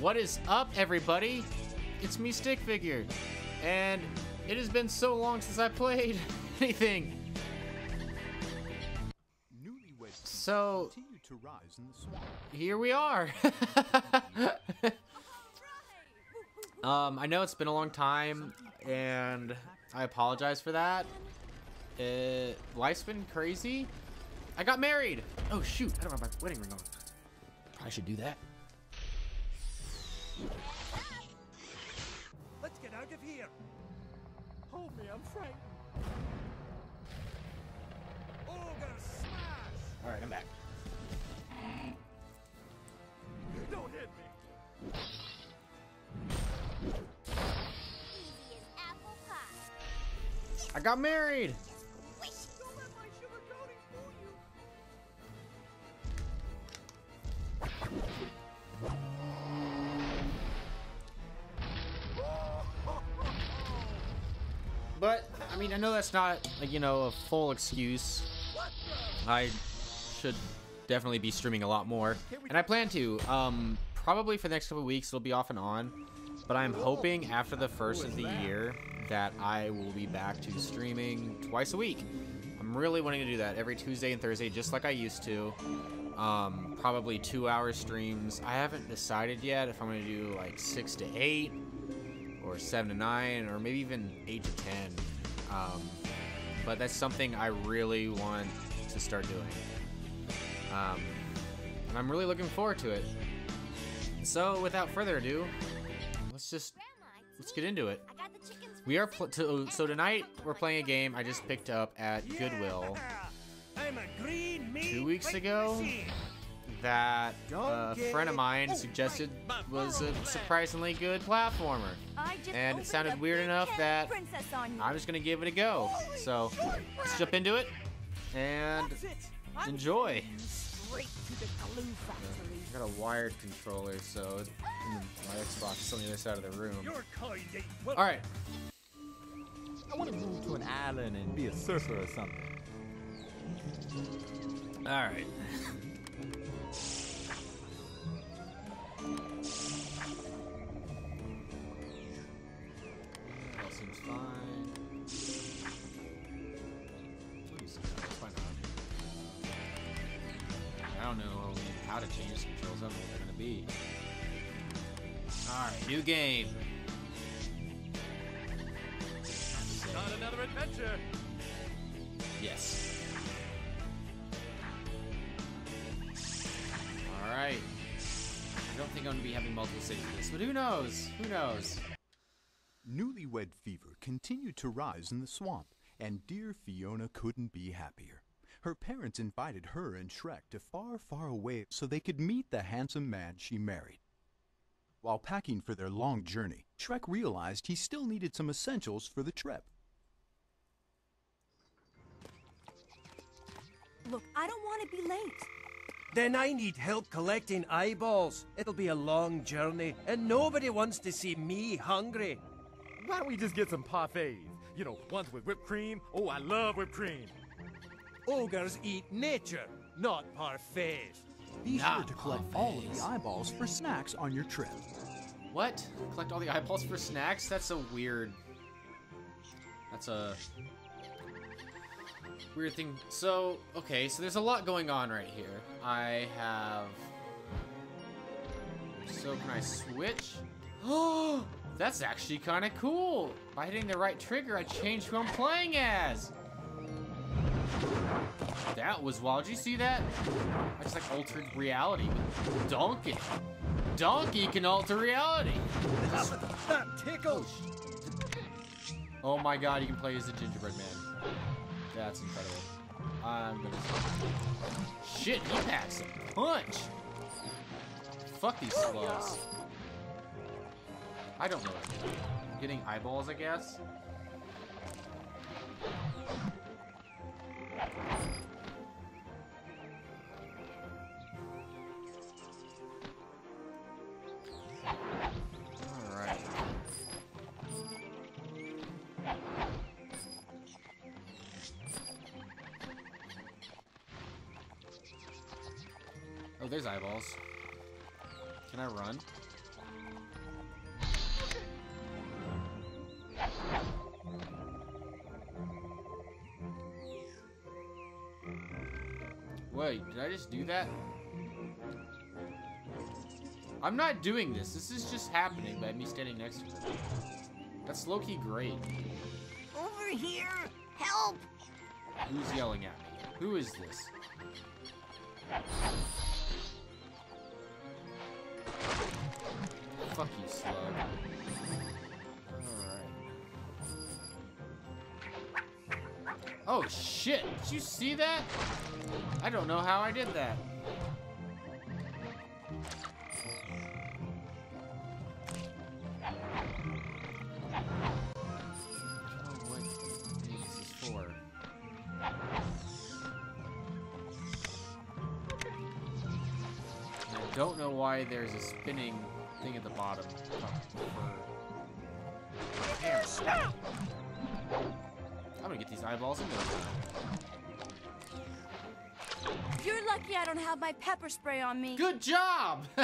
What is up, everybody? It's me, Stick Figure, and it has been so long since I played anything. So to rise in the here we are. um, I know it's been a long time, and I apologize for that. Uh, life's been crazy. I got married. Oh shoot! I don't have my wedding ring on. Probably should do that. Let's get out of here. Hold me, I'm frightened. Ogre smash! All right, I'm back. Don't hit me. Easy as apple pie. I got married. But I mean, I know that's not like you know a full excuse. I should definitely be streaming a lot more, and I plan to. Um, probably for the next couple weeks it'll be off and on, but I'm hoping after the first of the year that I will be back to streaming twice a week. I'm really wanting to do that every Tuesday and Thursday, just like I used to. Um, probably two hour streams. I haven't decided yet if I'm gonna do like six to eight or seven to nine, or maybe even eight to ten. Um, but that's something I really want to start doing, um, and I'm really looking forward to it. So, without further ado, let's just let's get into it. I got the chickens. We are to, so tonight we're playing a game I just picked up at Goodwill Yeah. I'm a green meat Two weeks ago? Machine. that Don't a friend of mine Oh, suggested right, was a surprisingly good platformer. I just And it sounded weird enough that princess on you. I'm just gonna give it a go. So let's jump into it and it. Enjoy. Straight to the glue factory. Uh, I got a wired controller, so my Xbox is on the other side of the room. Your kind ain't well. All right, I want to move to an island and be a surfer or something. all seems fine. Let me see. Why not? I don't know how to change controls. I don't know what they're gonna be. All right, new game. Not another adventure. Yes. All right. I don't think I'm gonna be having multiple saves for this, but who knows? Who knows? Newlywed fever continued to rise in the swamp, and dear Fiona couldn't be happier. Her parents invited her and Shrek to far, far away so they could meet the handsome man she married. While packing for their long journey, Shrek realized he still needed some essentials for the trip. Look, I don't want to be late. Then I need help collecting eyeballs. It'll be a long journey, and nobody wants to see me hungry. Why don't we just get some parfaits? You know, ones with whipped cream. Oh, I love whipped cream. Ogres eat nature, not parfaits. Be sure to collect all of the eyeballs for snacks on your trip. What? Collect all the eyeballs for snacks? That's a weird. That's a weird thing. So, okay, so there's a lot going on right here. I have. So can I switch? Oh, that's actually kind of cool. By hitting the right trigger, I change who I'm playing as. That was wild. Did you see that? I just like altered reality Donkey. Donkey can alter reality. That tickles. Oh my god, you can play as the gingerbread man. That's incredible. I'm gonna. Shit, he packs a punch! Fuck these slugs. I don't know I'm. Getting eyeballs, I guess? Oh, there's eyeballs. Can I run? Just do that? I'm not doing this. This is just happening by me standing next to her. That's low-key great. Over here! Help! Who's yelling at me? Who is this? Fuck you, slug. Alright. Oh shit! Did you see that? I don't know how I did that. Don't know why there's a spinning thing at the bottom. I'm gonna get these eyeballs in there. Lucky I don't have my pepper spray on me. Good job!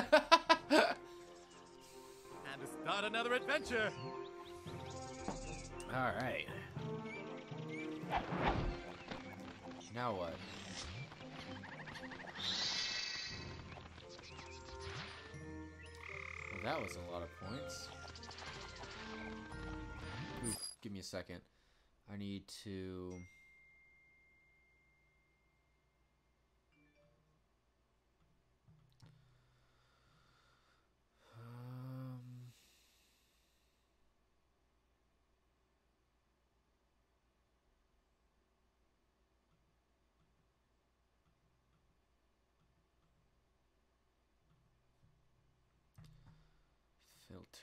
And to start another adventure. Alright. Now what? Well, that was a lot of points. Oof, give me a second. I need to... Um... Filters.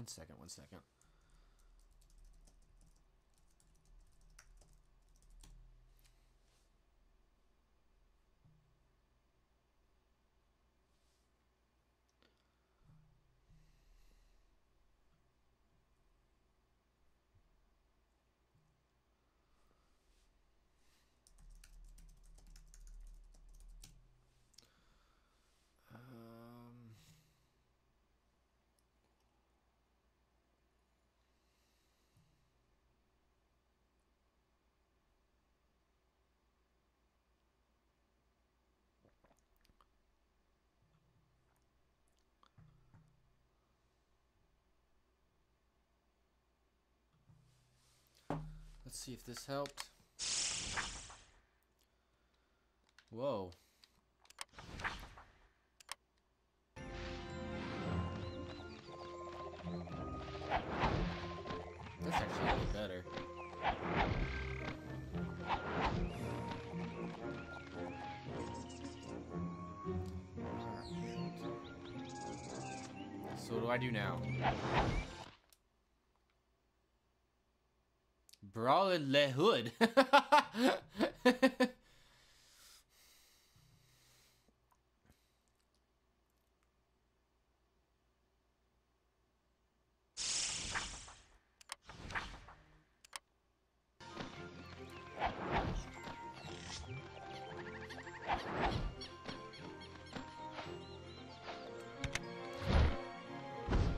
One second, one second. Let's see if this helped. Whoa. That's actually better. So what do I do now? Brawl le hood.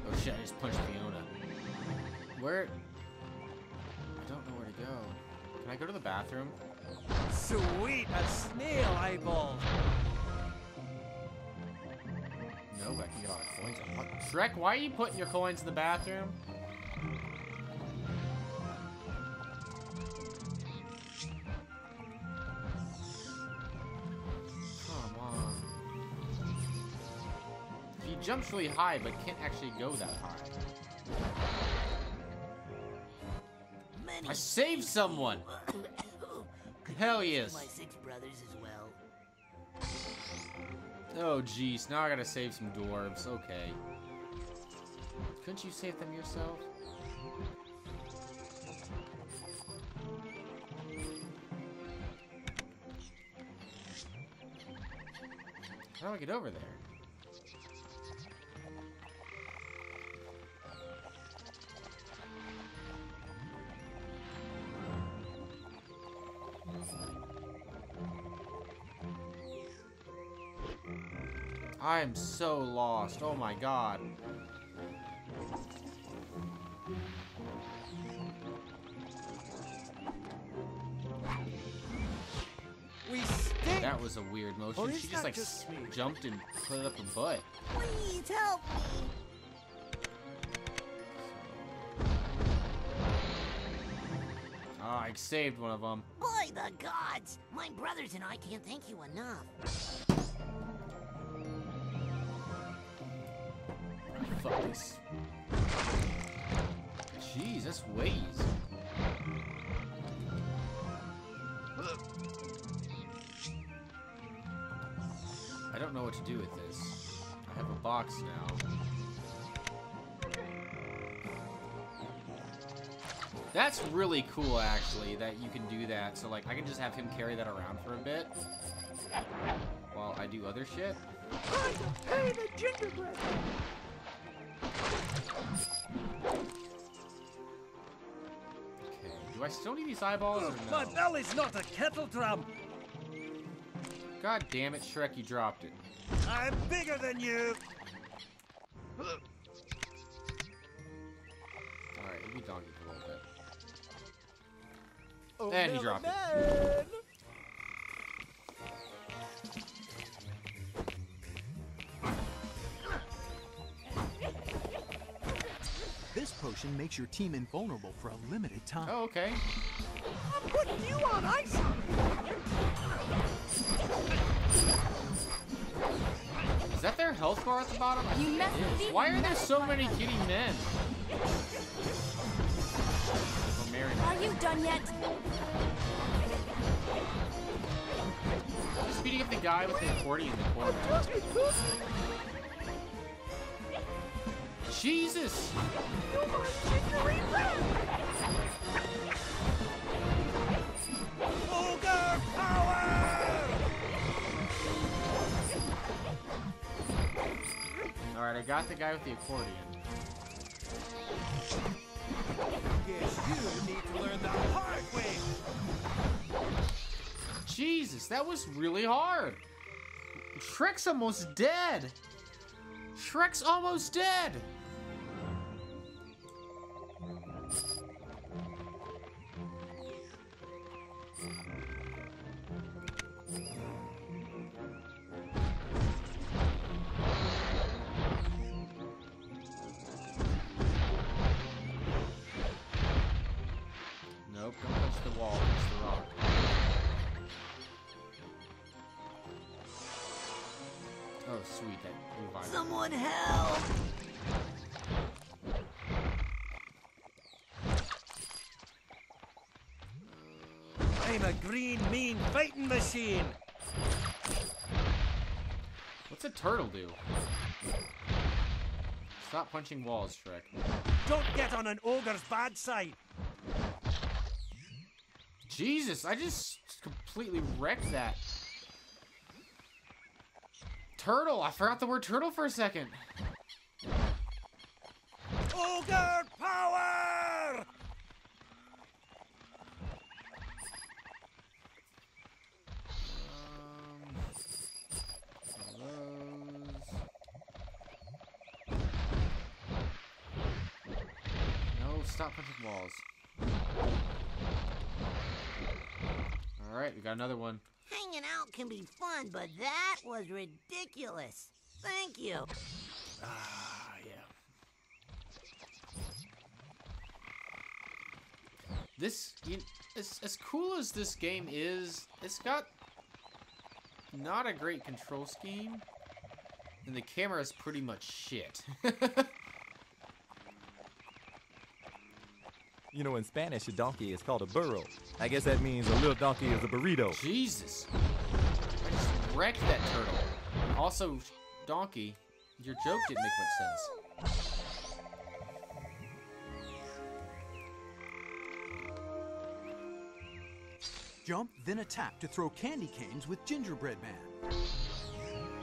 Oh shit, I just punched Fiona. Where? I where to go. Can I go to the bathroom? Sweet, a snail eyeball. No, but I can get all the coins. Shrek, why are you putting your coins in the bathroom? Come on. He jumps really high, but can't actually go that high. I saved someone! Hell yes. my six brothers as well. Oh jeez, now I gotta save some dwarves. Okay. Couldn't you save them yourself? How do I get over there? I'm so lost. Oh my god. We stink. That was a weird motion. Oh, she just like just jumped and put up her butt. Please help me. Oh, I saved one of them. By the gods! My brothers and I can't thank you enough. Fuck this. Jeez, that's way easy. I don't know what to do with this. I have a box now. That's really cool, actually, that you can do that. So, like, I can just have him carry that around for a bit while I do other shit. Okay, do I still need these eyeballs or My no? belly's not a kettle drum. God damn it, Shrek, you dropped it. I'm bigger than you. Alright, let me donkey for a little bit. Oh, And he dropped it. man. This potion makes your team invulnerable for a limited time. Oh, okay. Putting you on ice. Is that their health bar at the bottom? You think messed it with is. me. Why are there so many my kitty men? Oh, Mary. Are you done yet? Just beating up the guy with the accordion in the corner. Jesus! Ogre power! Alright, I got the guy with the accordion. Guess you need to learn the hard way. Jesus, that was really hard. Shrek's almost dead. Shrek's almost dead. Nope, don't touch the wall, touch the rock. Oh, sweet, that revived. Someone help! I'm a green, mean fighting machine. What's a turtle do? Stop punching walls, Shrek. Don't get on an ogre's bad side. Jesus, I just completely wrecked that. Turtle! I forgot the word turtle for a second. Ogre power! Um, those. No, stop punching walls. Alright, we got another one. Hanging out can be fun, but that was ridiculous. Thank you. Ah, yeah. This, you, as, as cool as this game is, it's got not a great control scheme, and the camera is pretty much shit. You know, in Spanish, a donkey is called a burro. I guess that means a little donkey is a burrito. Jesus. I just wrecked that turtle. Also, Donkey, your joke didn't make much sense. Jump, then attack to throw candy canes with Gingerbread Man.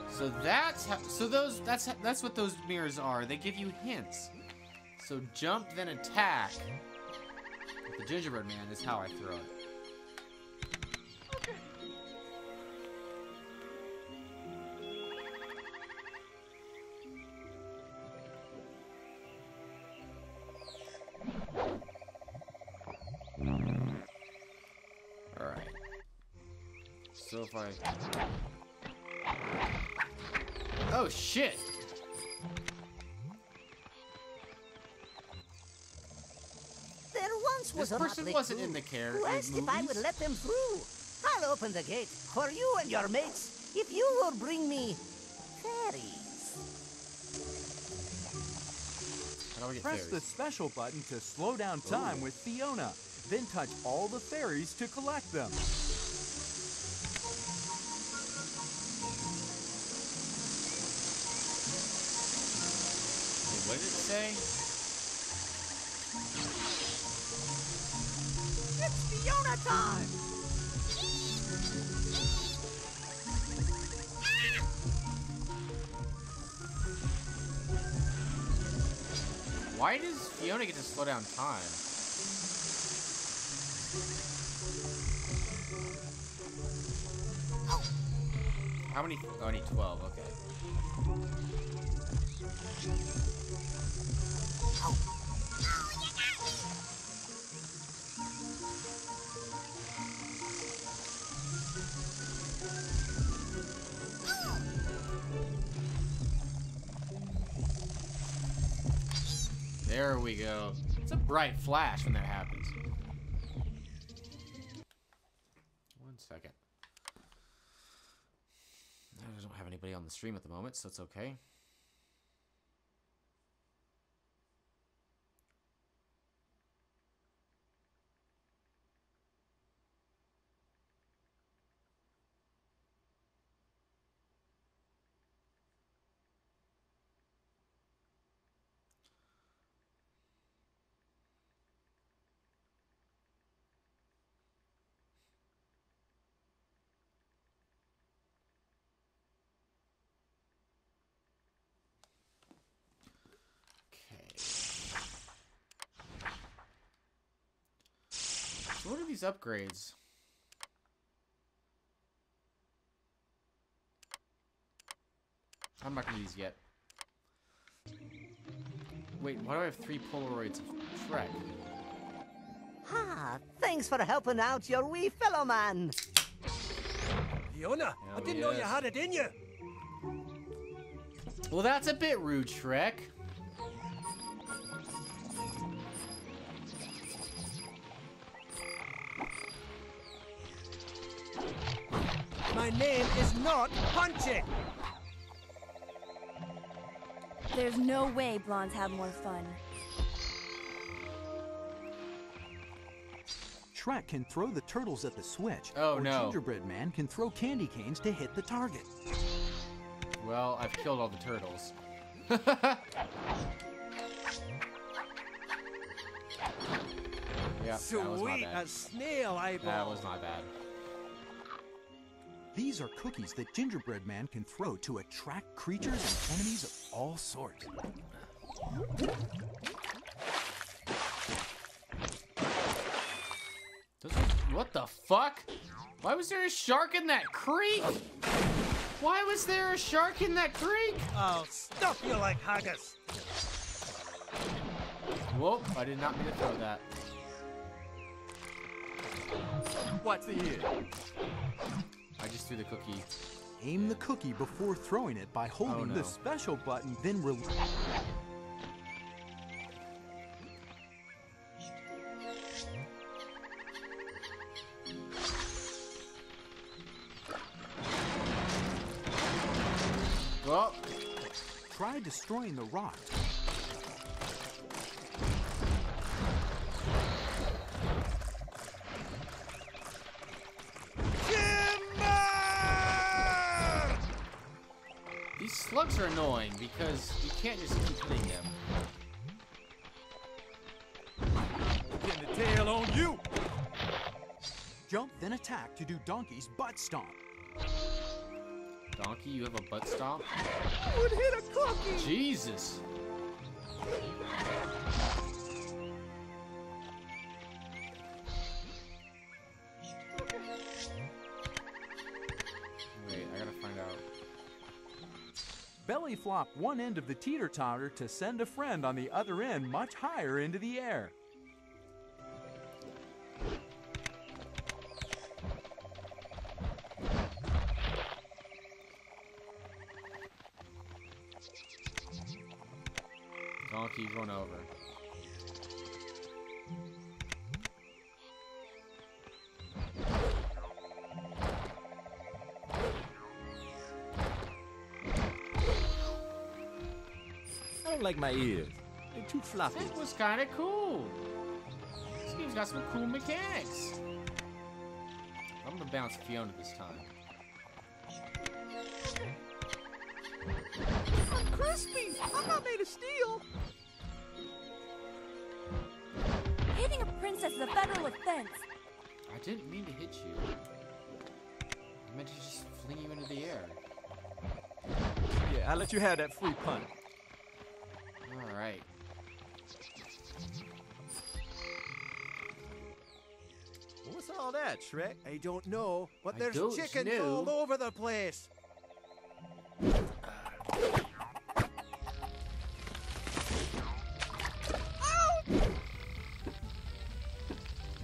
So that's how, so those that's that's what those mirrors are. They give you hints. So jump then attack. The gingerbread man is how I throw it. All right. So if I... Oh, shit! This a person wasn't crew in the care- who asked if I would let them through. I'll open the gate for you and your mates if you will bring me fairies. How do I get Press the special button to slow down time with Fiona. Then touch all the fairies to collect them. What did it say? Why does Fiona get to slow down time? How many? Oh, I need 12, okay. Oh, There we go. It's a bright flash when that happens. One second. I don't have anybody on the stream at the moment, so it's okay. These upgrades? I'm not gonna do these yet. Wait, why do I have three Polaroids of Shrek? Ah, thanks for helping out your wee fellow man. Fiona, I didn't know you had it in you. Well, that's a bit rude, Shrek. My name is not Punchy. There's no way blondes have more fun. Shrek can throw the turtles at the switch. Oh, or no. Gingerbread Man can throw candy canes to hit the target. Well, I've killed all the turtles. yeah, that was not Sweet a as snail eyeball. That was not bad. These are cookies that Gingerbread Man can throw to attract creatures and enemies of all sorts. Those are- what the fuck? Why was there a shark in that creek? Why was there a shark in that creek? I'll stuff you like haggis. Whoop, I did not mean to throw that. What's here? I just threw the cookie. Aim the cookie before throwing it by holding Oh, no. the special button, then release. Well, Try destroying the rock. Annoying because you can't just keep hitting them. Getting the tail on you. Jump, then attack to do Donkey's butt stomp. Donkey, you have a butt stomp? I Would hit a cookie! Jesus! flop one end of the teeter totter to send a friend on the other end much higher into the air. Donkey run over. Like my ears. They're too floppy. This was kind of cool. This game's got some cool mechanics. I'm gonna bounce Fiona this time. I'm crispy. I'm not made of steel. Hitting a princess is a federal offense. I didn't mean to hit you. I meant to just fling you into the air. Yeah, I'll let you have that free punch. What's all that, Shrek? I don't know, but I there's don't chickens know. all over the place.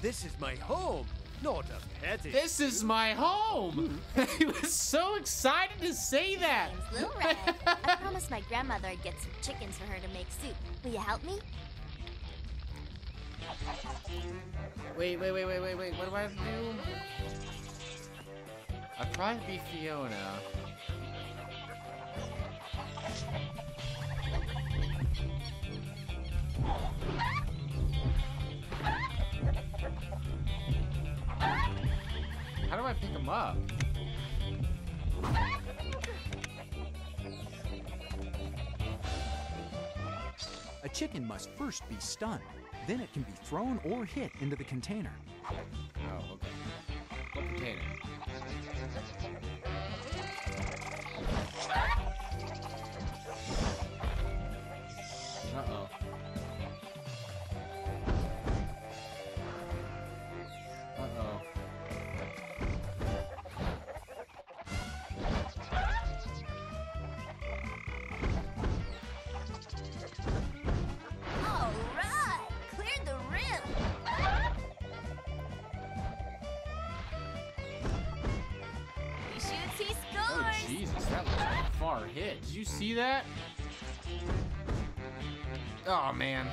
This is my home, not a petty. This is my home! he was so excited to say that! Name's Little Red. I promised my grandmother I'd get some chickens for her to make soup. Will you help me? Wait, wait, wait, wait, wait, wait. What do I have to do? I'd probably be Fiona. How do I pick him up? A chicken must first be stunned. Then it can be thrown or hit into the container. Oh, okay. What container? Hit. Did you see that? Oh, man.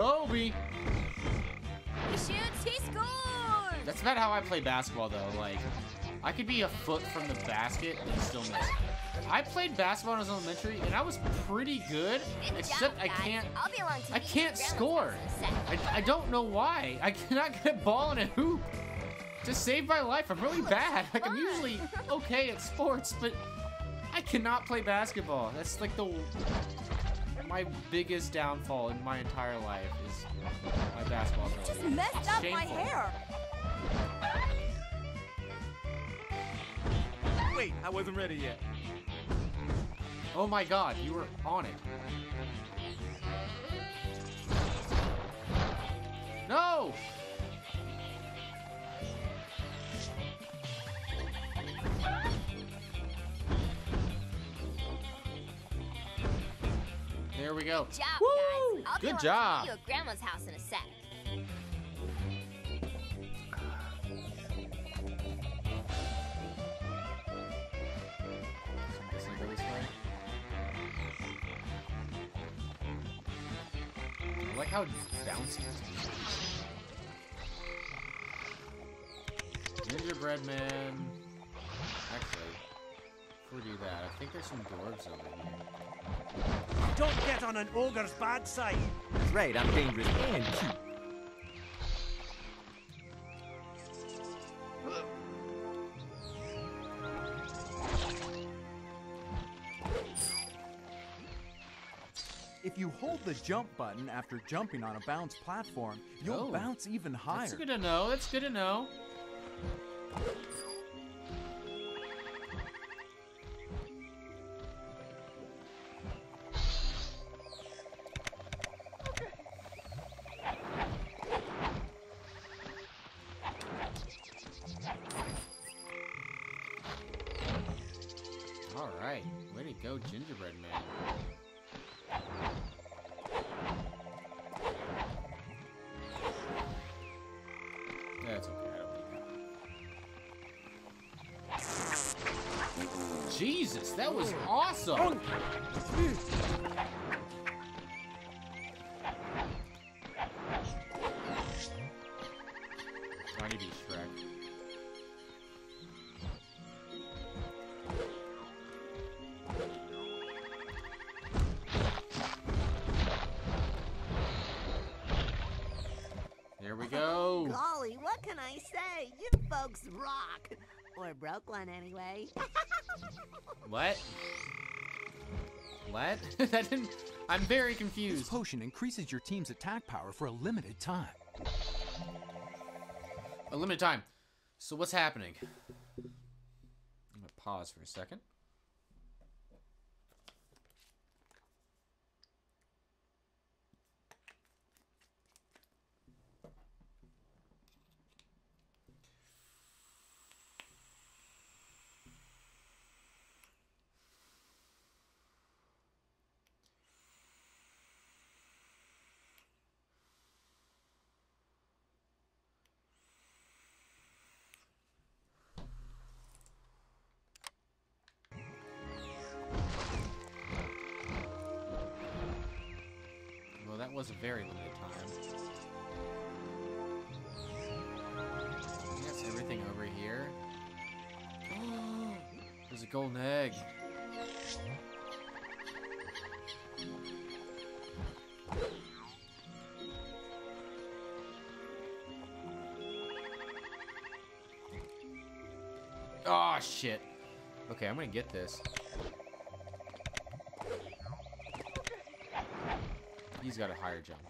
Kobe! He shoots, he scores. That's about how I play basketball, though. Like, I could be a foot from the basket and still miss. I played basketball when I was elementary, and I was pretty good, Good except job, I can't. I'll be along I can't score. house in a sec. I, I don't know why. I cannot get a ball in a hoop. To save my life, I'm really bad. Like I'm usually okay at sports, but I cannot play basketball. That's like the my biggest downfall in my entire life is my basketball Just messed It's up my hair. Wait, I wasn't ready yet. Oh my god, you were on it. No! There we go. Good job, Woo! guys. I'll be Good along job. to you at grandma's house in a sec. I'm guessing I go this way. I like how bouncy this. Gingerbread man. Actually, before we do that, I think there's some dwarves over here. Don't get on an ogre's bad side. That's right, I'm dangerous and cute. If you hold the jump button after jumping on a bounce platform, you'll Oh. bounce even higher. That's good to know. That's good to know. Jesus, that was awesome. that didn't. I'm very This confused. potion increases your team's attack power for a limited time. A limited time. So what's happening? I'm gonna pause for a second. Well, that was a very limited time. That's everything over here. There's a golden egg. Oh shit. Okay, I'm gonna get this. He's got a higher jump.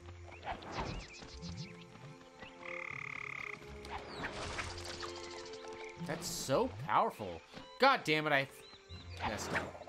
That's so powerful. God damn it, I messed up.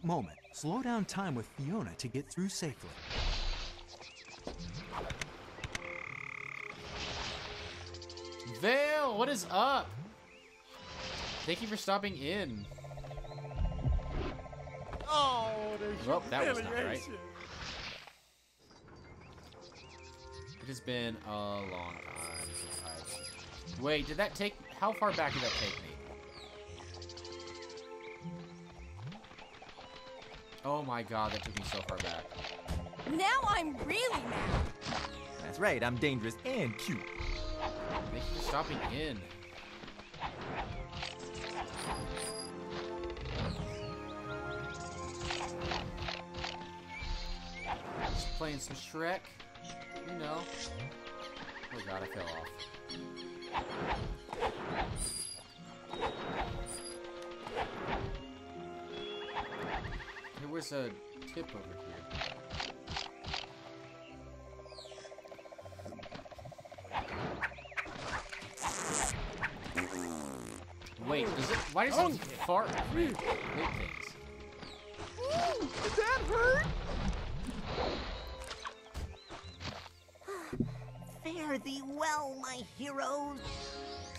Right moment, slow down time with Fiona to get through safely. Vale, what is up? Thank you for stopping in. Oh, Well, that was not right. It has been a long time. Wait, did that take... How far back did that take me? Oh my god, that took me so far back. Now I'm really mad. That's right, I'm dangerous and cute. Thank you for stopping in. Just playing some Shrek. You know. Oh god, I fell off. Was a tip over here. Wait, does it? Why does it fart? at me? Hit things. Ooh, did that hurt? Fare thee well, my heroes.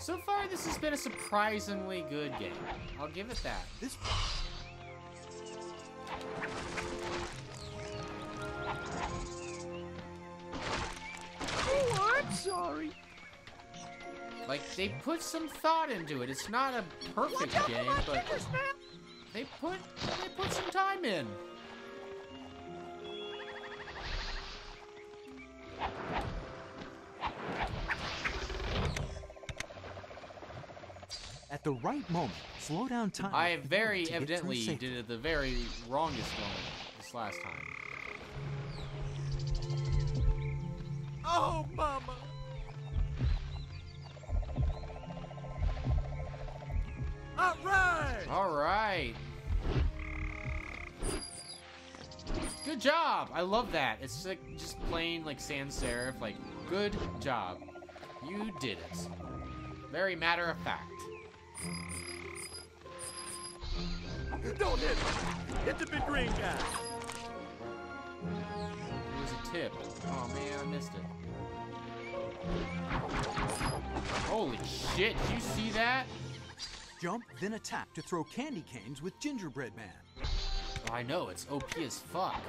So far, this has been a surprisingly good game. I'll give it that. This they put some thought into it. It's not a perfect Watch game, but they put they put some time in. at the right moment, slow down time. I very Fiona to get through evidently did it the very wrongest moment this last time. Oh, mama. All right. Good job. I love that. It's like just plain like sans serif. Like, good job. You did it. Very matter of fact. Don't hit. Hit the big green guy. It was a tip. Oh man, I missed it. Holy shit, did you see that? Jump, then attack to throw candy canes with Gingerbread Man. I know, it's OP as fuck.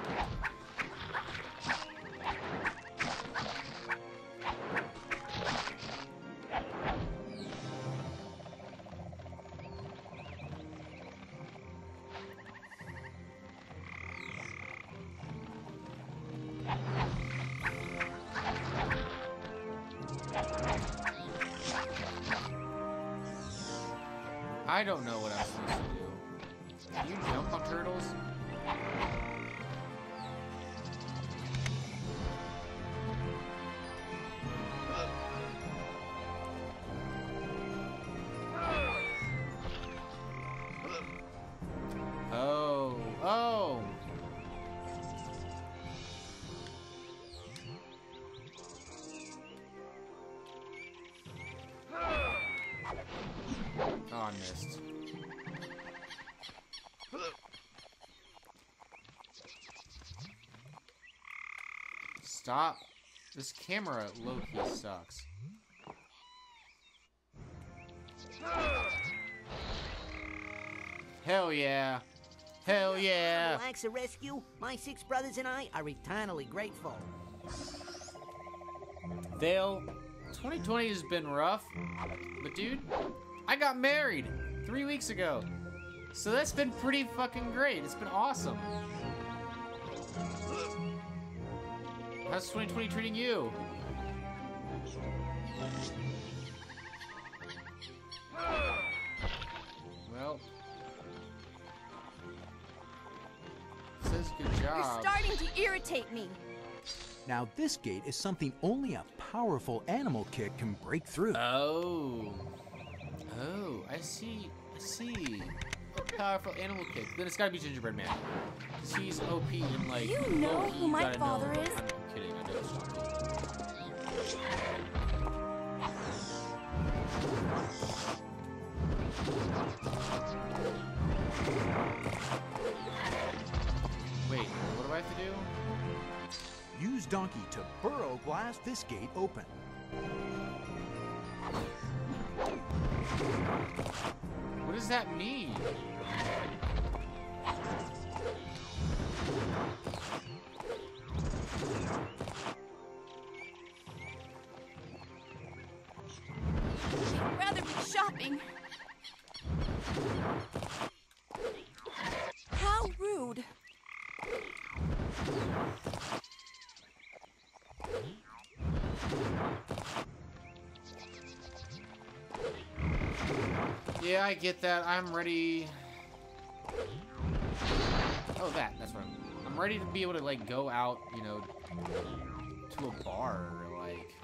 I don't know what I'm supposed to do. Can you jump on turtles? I missed. Stop. This camera low-key sucks. Hell yeah. Hell yeah. Relax Rescue. My six brothers and I are eternally grateful. Vale, 2020 has been rough, but dude, got married three weeks ago. So that's been pretty fucking great. It's been awesome. How's 2020 treating you? Well, says good job. You're starting to irritate me. Now, this gate is something only a powerful animal kick can break through. Oh. Oh, I see. I see. A powerful animal kick. Then it's gotta be Gingerbread Man. Because he's OP and like. You know low-key, who my father know. is? I'm, I'm kidding. I know it's not. Wait, what do I have to do? Use Donkey to burrow blast this gate open. What does that mean? I get that. I'm ready. Oh, that. That's what I'm. I'm ready to be able to like go out, you know, to a bar like.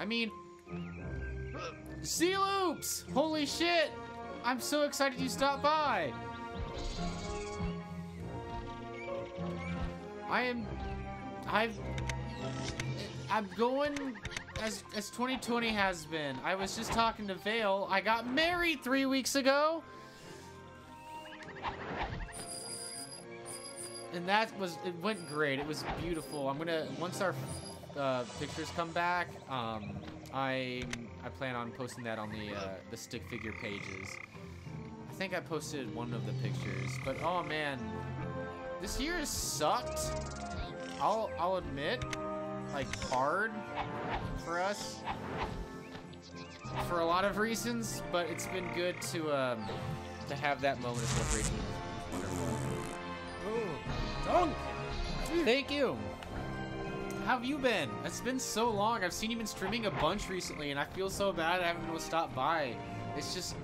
I mean, sea loops. Holy shit! I'm so excited you stopped by. I am. I've. I'm going as as 2020 has been. I was just talking to Vale. I got married three weeks ago. And that was it went great. It was beautiful. I'm gonna once our uh, pictures come back, um, I I plan on posting that on the uh, the stick figure pages. I think I posted one of the pictures, but oh man, this year has sucked. I'll I'll admit, like hard for us for a lot of reasons, but it's been good to um to have that moment of celebration. Wonderful. Donkey! Thank you. How have you been? It's been so long. I've seen you been streaming a bunch recently, and I feel so bad I haven't been able to stop by. It's just,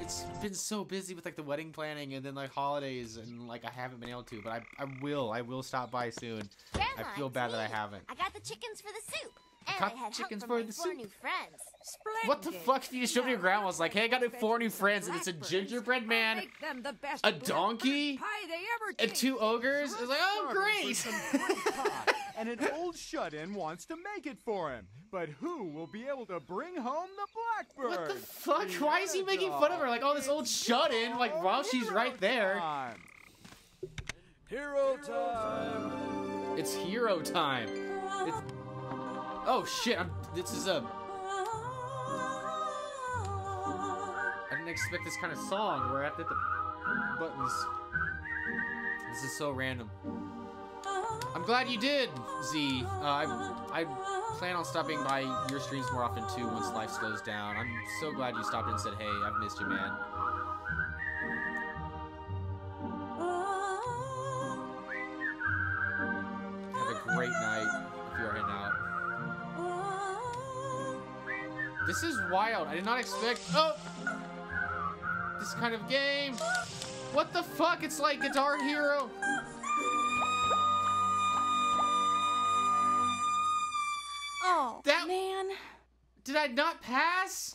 it's been so busy with like the wedding planning and then like holidays, and like I haven't been able to. But I, I will. I will stop by soon. Grandma, I feel it's bad that I haven't. I got the chickens for the soup. And Caught I had help chickens from for my the four soup. new friends. Splendid. What the fuck if you just showed your grandma was like, hey, I got four new friends, and it's a gingerbread man, the best a donkey, pie they ever and two ogres. It's like, oh, great. for some great pie, and an old shut-in wants to make it for him. But who will be able to bring home the blackbird? What the fuck? Why is he making fun of her? Like, oh, this old shut-in. Like, while she's right there. Time. Hero time! It's hero time. It's... Oh shit! I'm. This is a. I didn't expect this kind of song. We're at the, the buttons. This is so random. I'm glad you did, Z. Uh, I I plan on stopping by your streams more often too once life slows down. I'm so glad you stopped and said, "Hey, I've missed you, man." Wild. I did not expect. Oh! This kind of game. What the fuck? It's like Guitar Hero. Oh, That- man. Did I not pass?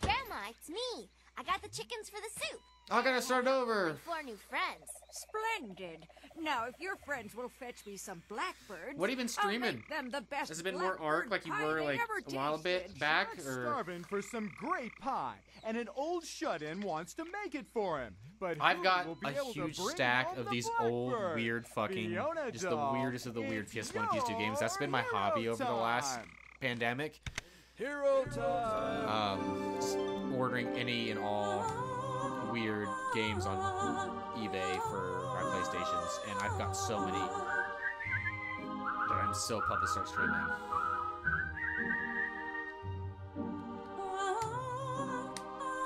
Grandma, it's me. I got the chickens for the soup. I gotta start over. Four new friends. Splendid. Now, if your friends will fetch me some blackbirds, What have you been streaming? them the best Has it been more arc like you were like a while bit back, John's or starving for some great pie, and an old shut-in wants to make it for him. But I've got will be a able huge stack of the these old weird fucking Fiona just the weirdest of the weird it's PS1 PS2 games. That's been my hobby hero over the last pandemic. Hero time! um, just ordering any and all weird games on eBay for my PlayStations, and I've got so many that I'm so pumped to start streaming.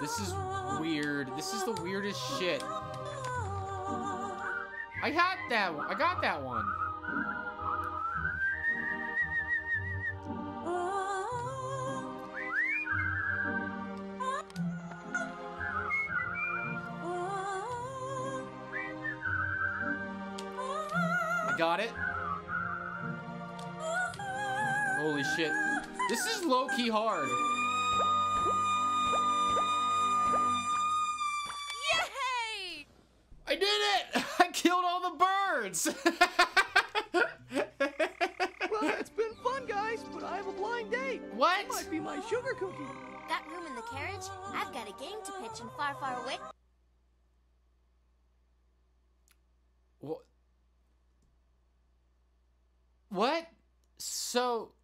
This is weird. This is the weirdest shit. I had that one. I got that one. Shit. This is low key hard. Yay! I did it! I killed all the birds! Well, it's been fun, guys, but I have a blind date. what? Might be my sugar cookie. Got room in the carriage? I've got a game to pitch and far, far away. What? What? So,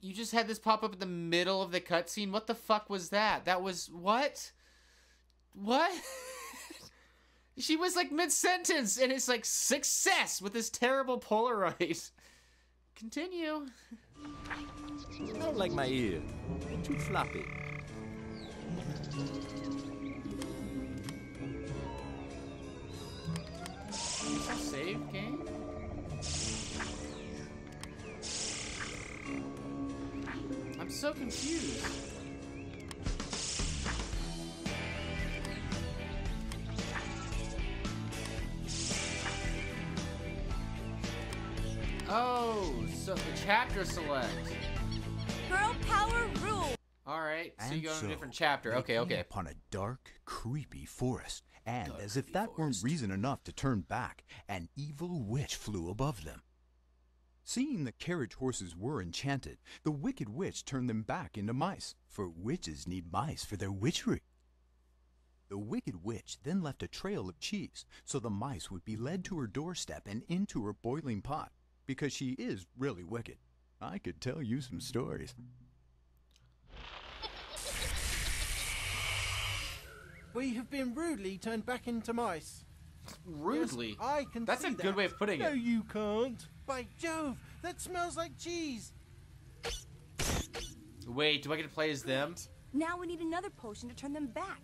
you just had this pop up in the middle of the cutscene? What the fuck was that? That was what? What? she was like mid sentence, and it's like success with this terrible Polaroid. Continue. I don't like my ear. Too floppy. Save game? I'm so confused. Oh, so the chapter select. Girl power rule. All right, so you And go to a different chapter. Okay, okay. Upon a dark, creepy forest, and Dark, as if that forest. weren't reason enough to turn back, an evil witch flew above them. Seeing the carriage horses were enchanted, the wicked witch turned them back into mice, for witches need mice for their witchery. The wicked witch then left a trail of cheese, so the mice would be led to her doorstep and into her boiling pot, because she is really wicked. I could tell you some stories. We have been rudely turned back into mice. Rudely. Yes, I can That's see a good that. way of putting no, it. No, you can't. By Jove, that smells like cheese. Wait, do I get to play as them? Now we need another potion to turn them back.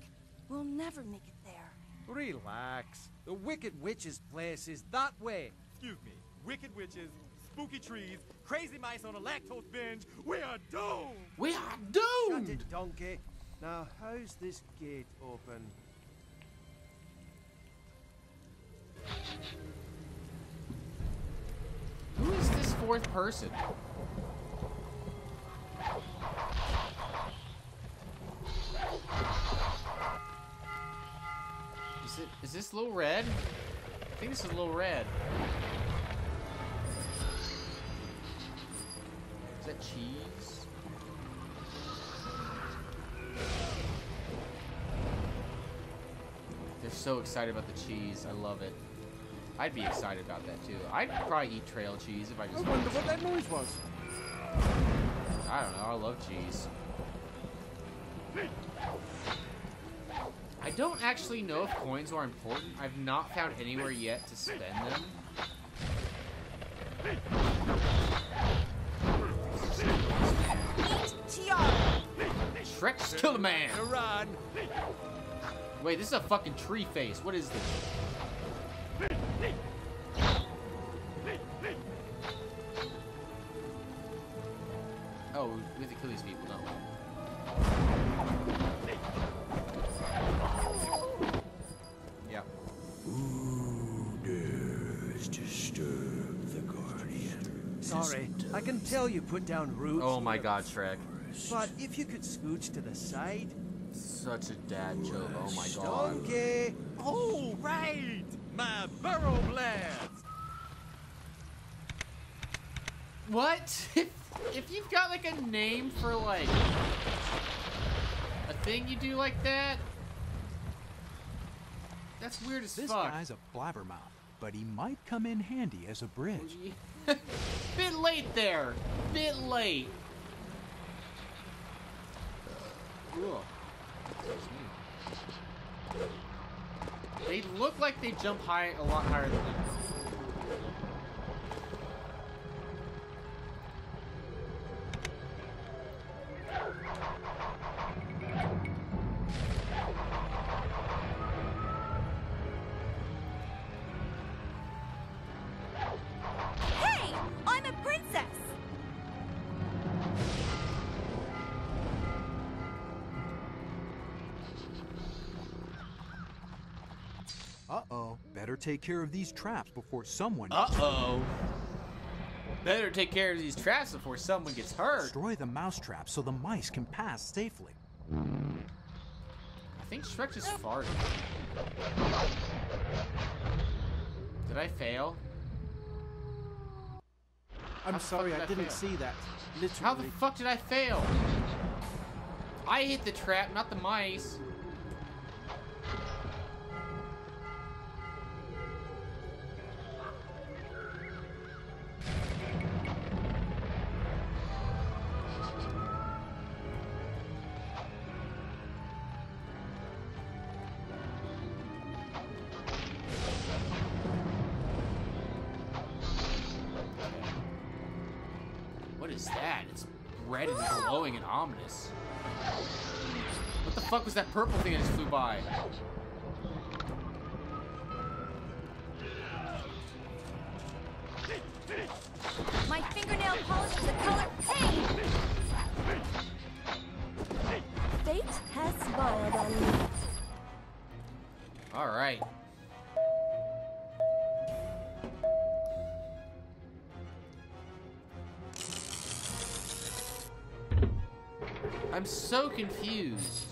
We'll never make it there. Relax. The Wicked Witch's place is that way. Excuse me. Wicked witches, spooky trees, crazy mice on a lactose binge. We are doomed! We are doomed. Shut doomed! it, donkey. Now, how's this gate open? Fourth person. Is it? Is this little red? I think this is a little red. Is that cheese? They're so excited about the cheese. I love it. I'd be excited about that too. I'd probably eat trail cheese if I just. I wonder what that noise was. I don't know. I love cheese. I don't actually know if coins are important. I've not found anywhere yet to spend them. Tiara. Shrek just killed a man. Wait, this is a fucking tree face. What is this? Put down roots. Oh my god, Shrek. But if you could scooch to the side. Such a dad joke. Oh my god. Donkey! Oh, right! My burrow blast! What? If, if you've got like a name for like a thing you do like that, that's weird as This fuck. guy's a blabbermouth, but he might come in handy as a bridge. Bit late there. Bit late. They look like they jump high a lot higher than that. Take care of these traps before someone Uh-oh. Better take care of these traps before someone gets hurt. destroy the mouse traps so the mice can pass safely. I think Shrek just farted. Did I fail? I'm How sorry, did I I didn't fail? see that. Literally. How the fuck did I fail? I hit the trap, not the mice. Was that purple thing that just flew by? My fingernail polish is the color pain. Fate has smiled on me. All right. I'm so confused.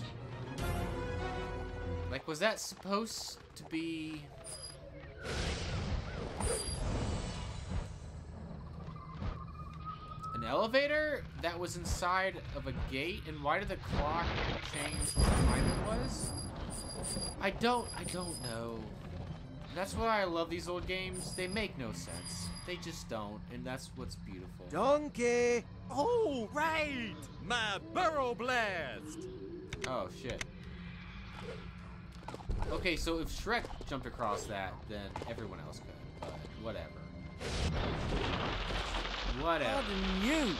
Was that supposed to be... An elevator that was inside of a gate? And why did the clock change what time it was? I don't, I don't know. That's why I love these old games. They make no sense. They just don't, and that's what's beautiful. Donkey! Oh, right! My burrow blast! Oh, shit. Okay, so if Shrek jumped across that, then everyone else could, but whatever. Whatever. You!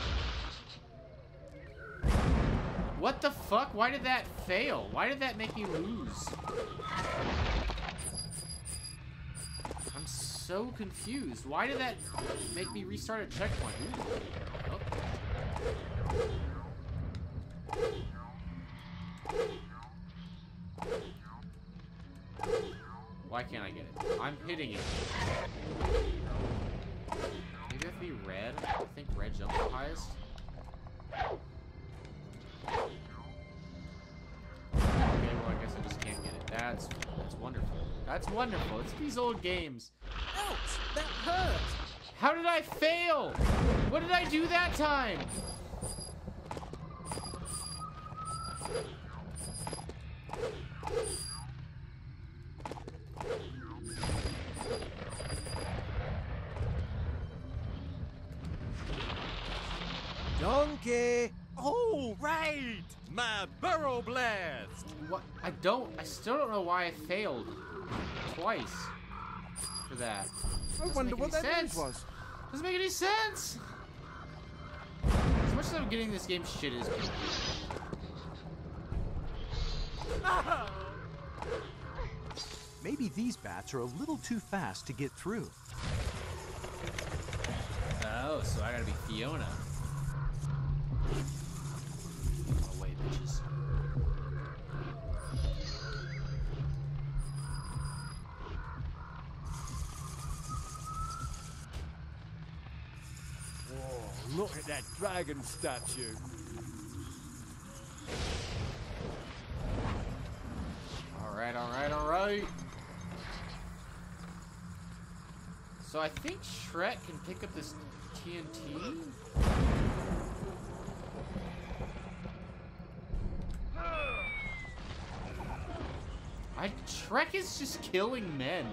What the fuck? Why did that fail? Why did that make me lose? I'm so confused. Why did that make me restart a checkpoint? Ooh. Oh. Why can't I get it? I'm hitting it. Maybe I have to be red? I think red jumps the highest. Okay, well I guess I just can't get it. That's that's wonderful. That's wonderful. It's these old games. Ouch! That hurt! How did I fail? What did I do that time? Donkey! Oh, right! My Burrow Blast! What? I don't. I still don't know why I failed twice for that. I wonder what that sense. was. Doesn't make any sense. As much as I'm getting this game shit is. Maybe these bats are a little too fast to get through. Oh, so I gotta be Fiona. Look at that dragon statue. Alright, alright, alright. So I think Shrek can pick up this TNT. I Shrek is just killing men.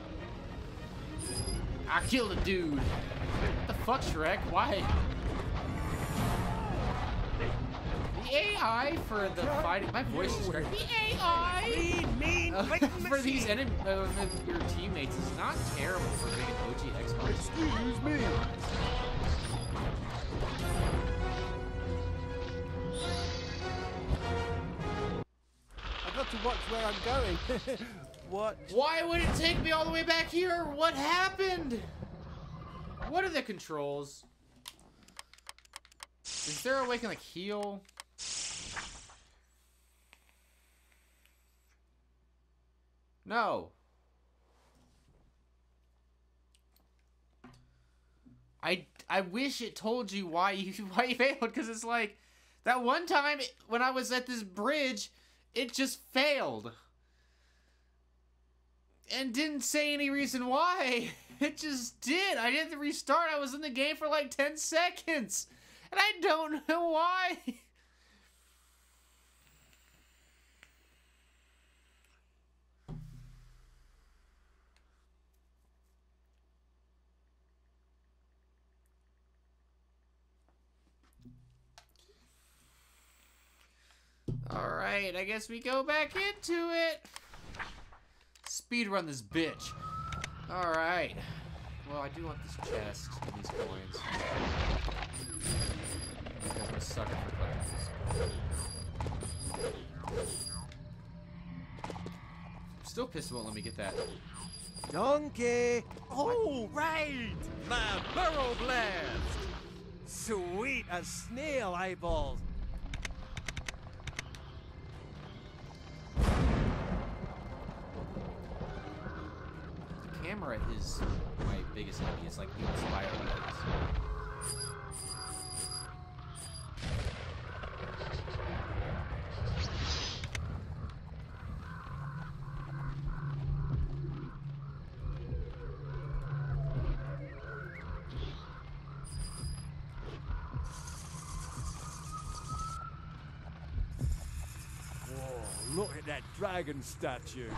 I killed a dude. What the fuck, Shrek? Why? The AI for the fighting. My voice is cracked. The AI Mean, uh, for these enemy, uh, your teammates is not terrible for being an OG Xbox. Excuse me. To watch where I'm going. watch. Why would it take me all the way back here? What happened? What are the controls? Is there a way I can like heal? No. I I wish it told you why you why you failed because it's like that one time when I was at this bridge, it just failed and didn't say any reason why. It just did. I did the restart. I was in the game for like 10 seconds. And I don't know why. Alright, I guess we go back into it. Speed run this bitch. Alright. Well, I do want this chest and these coins. Because I'm a sucker for collectibles. I'm still pissed it won't let me get that. Donkey! Oh, right! My Burrow Blast! Sweet as snail eyeballs. Camera is my biggest enemy. It's like the spider legs. Oh, look dragon statue.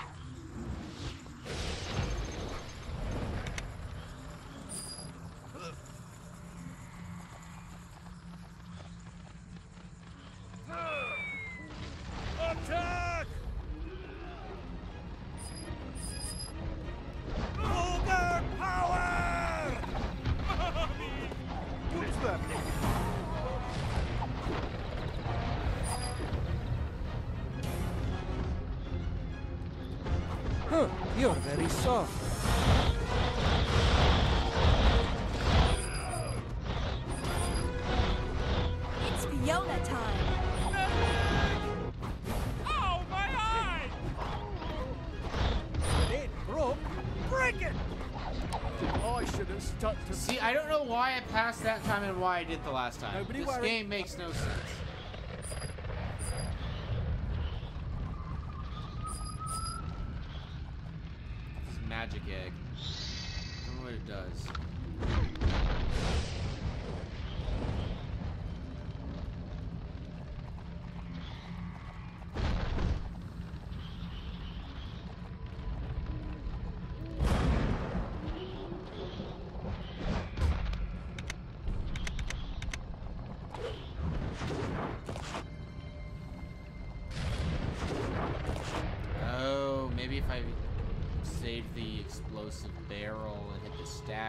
Time and why I did the last time. Nobody this worry. game makes no sense.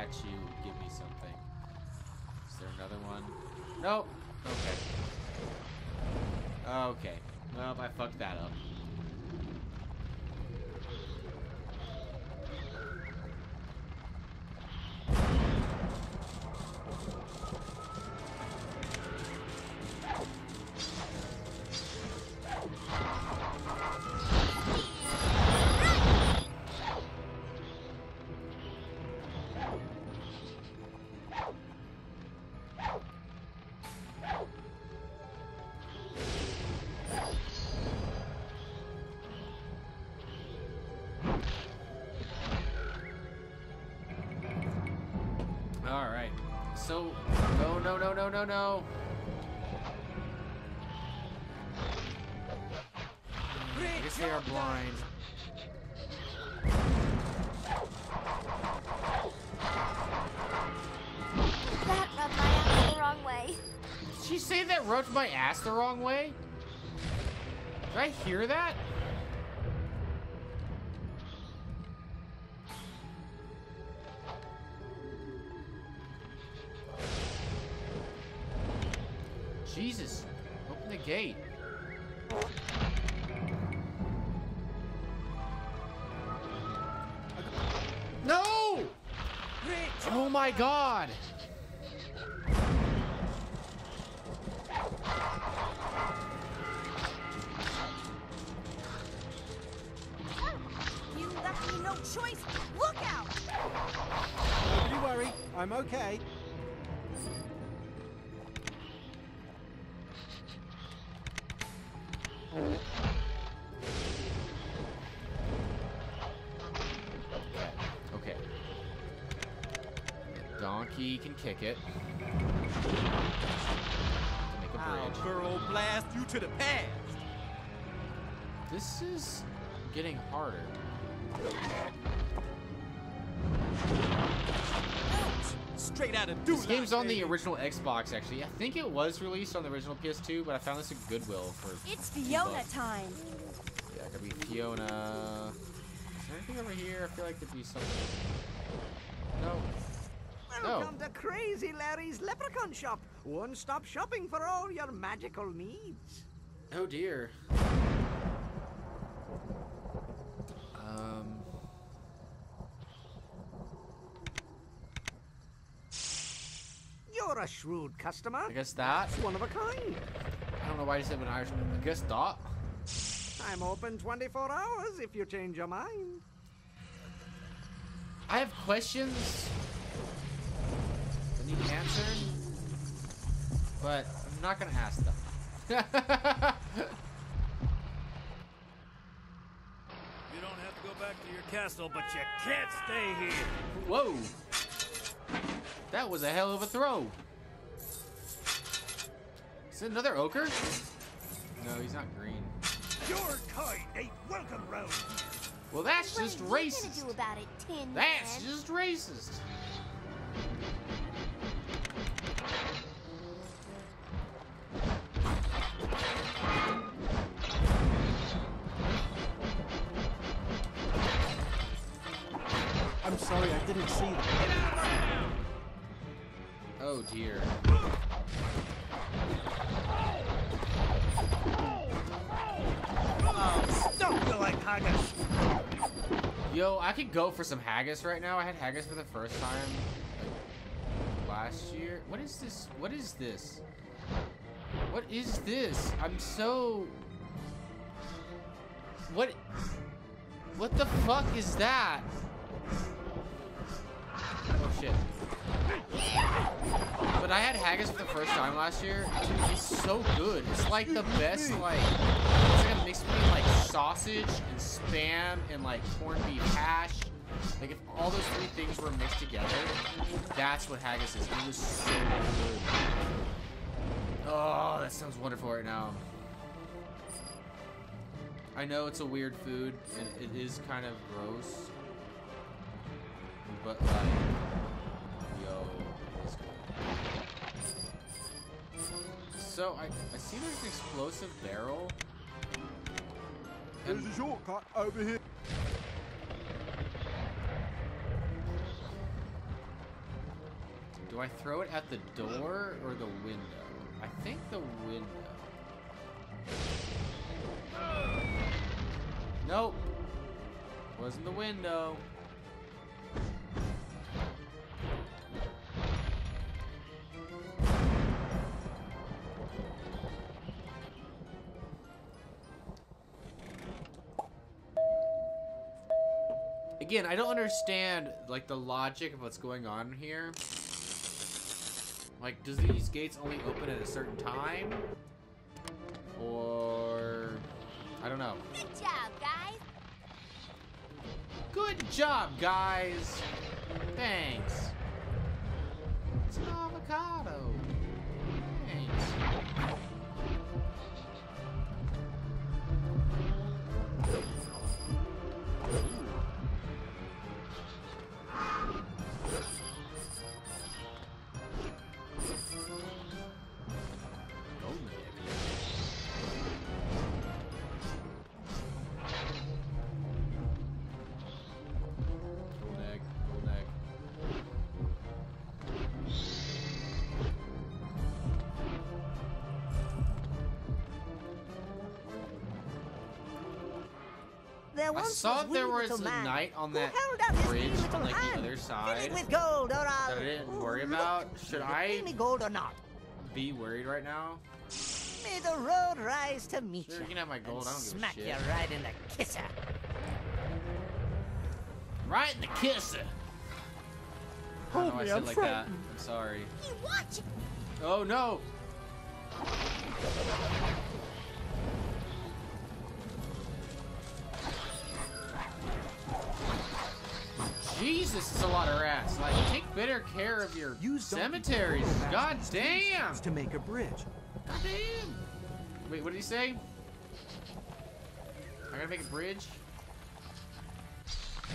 Hit no, no, no, no, no. I guess they are blind. That rubbed my ass the wrong way. Did she say that rubbed my ass the wrong way? Did I hear that? It. To make a I'll bridge. burrow blast you to the past. This is getting harder. Straight out of This game's on the original Xbox, actually. I think it was released on the original PS2, but I found this at Goodwill for. It's Fiona time. Yeah, it could be Fiona. Is there anything over here? I feel like there'd be something. No. Welcome to Crazy Larry's Leprechaun Shop. One-stop shopping for all your magical needs. Oh dear. Um. You're a shrewd customer. I guess that. That's one of a kind. I don't know why you said an Irish. I guess that. I'm open 24 hours if you change your mind. I have questions that need answered, but I'm not gonna ask them. You don't have to go back to your castle, but you can't stay here. Whoa! That was a hell of a throw. Is it another ogre? No, he's not green. Your kind ain't welcome round. Well, that's What just are you gonna racist. do about it, Tin That's Man? just racist. Oh dear. Yo, I could go for some haggis right now. I had haggis for the first time like, last year. What is this? What is this? What is this? I'm so. What? What the fuck is that? Oh shit. But I had haggis for the first time last year. It's so good. It's like the best, like, it's like a mix between like sausage and spam and like corned beef hash. Like if all those three things were mixed together, that's what haggis is. It was so good. Oh, that sounds wonderful right now. I know it's a weird food and it is kind of gross, but like, yo, it's good. So, I, I see there's an explosive barrel. And there's a shortcut over here. Do I throw it at the door or the window? I think the window. Nope. Wasn't the window. Again, I don't understand like the logic of what's going on here. Like, does these gates only open at a certain time? Or I don't know. Good job, guys. Good job, guys. Thanks. It's an avocado. Thanks. There I saw was there was a knight on that held out his wee bridge on like the other side with gold, or I'll... that I didn't worry about. Should I me gold or not? be worried right now? May the road rise to meet Sure, you. you can have my gold. and I don't give a smack shit. you right in the kisser. Right in the kisser. I don't know why I said I'm like that. I'm sorry. Hey, watch. Oh no! Jesus, it's a lot of rats. Like, take better care of your Use cemeteries. God damn! to make a bridge. God damn! Wait, what did he say? I gotta make a bridge?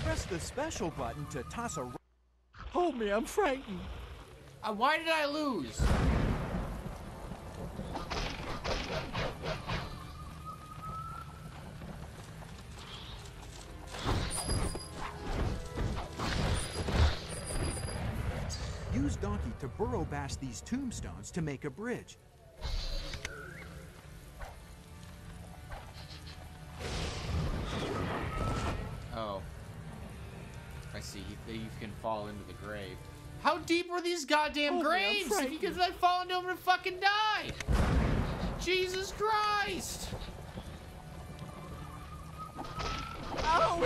Press the special button to toss a Hold me, I'm frightened. Uh, why did I lose? Burrow bash these tombstones to make a bridge. Oh. I see. You, you can fall into the grave. How deep were these goddamn Oh, man, graves? If you frightened. could let fall into them and fucking die! Jesus Christ! Ow!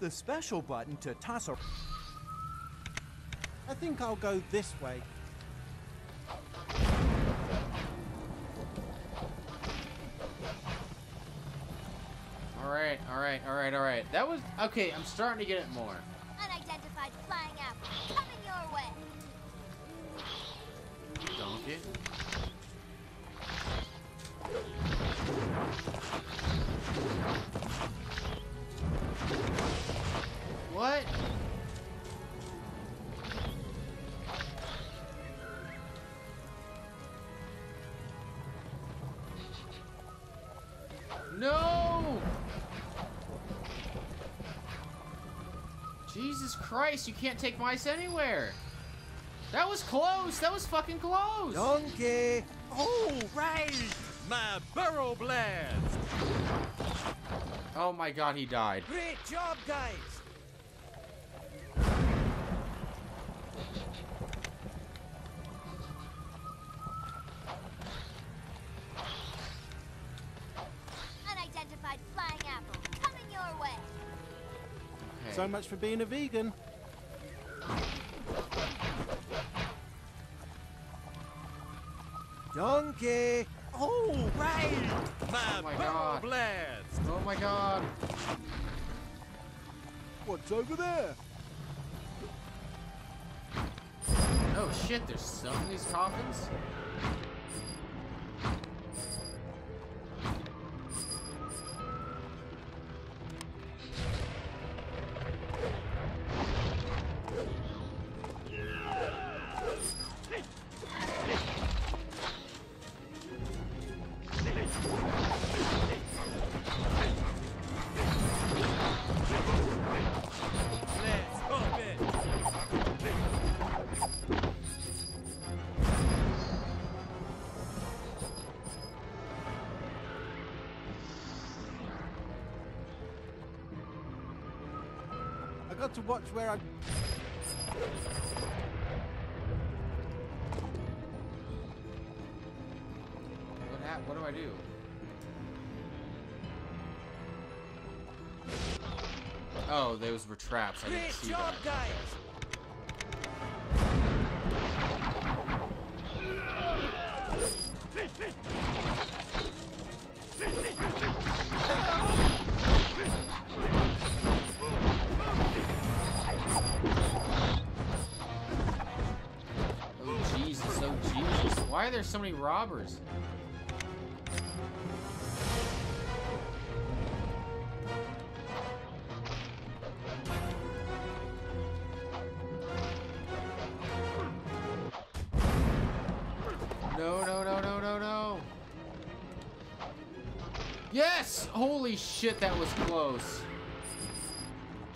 The special button to toss a I think I'll go this way. Alright, alright, alright, alright. That was. Okay, I'm starting to get it more. Unidentified flying apple coming your way. Donkey. Christ, you can't take mice anywhere. That was close. That was fucking close. Donkey! Oh, right! My burrow blast! Oh my god, he died. Great job, guys! Much for being a vegan. Donkey! Oh, right! My, Oh my God. blast! Oh my god. What's over there? Oh shit, there's some in these coffins? To watch where I'm. What hap- What do I do? Oh, those were traps. I didn't Great see job, guys! So many robbers? No! No! No! No! No! No! Yes! Holy shit! That was close.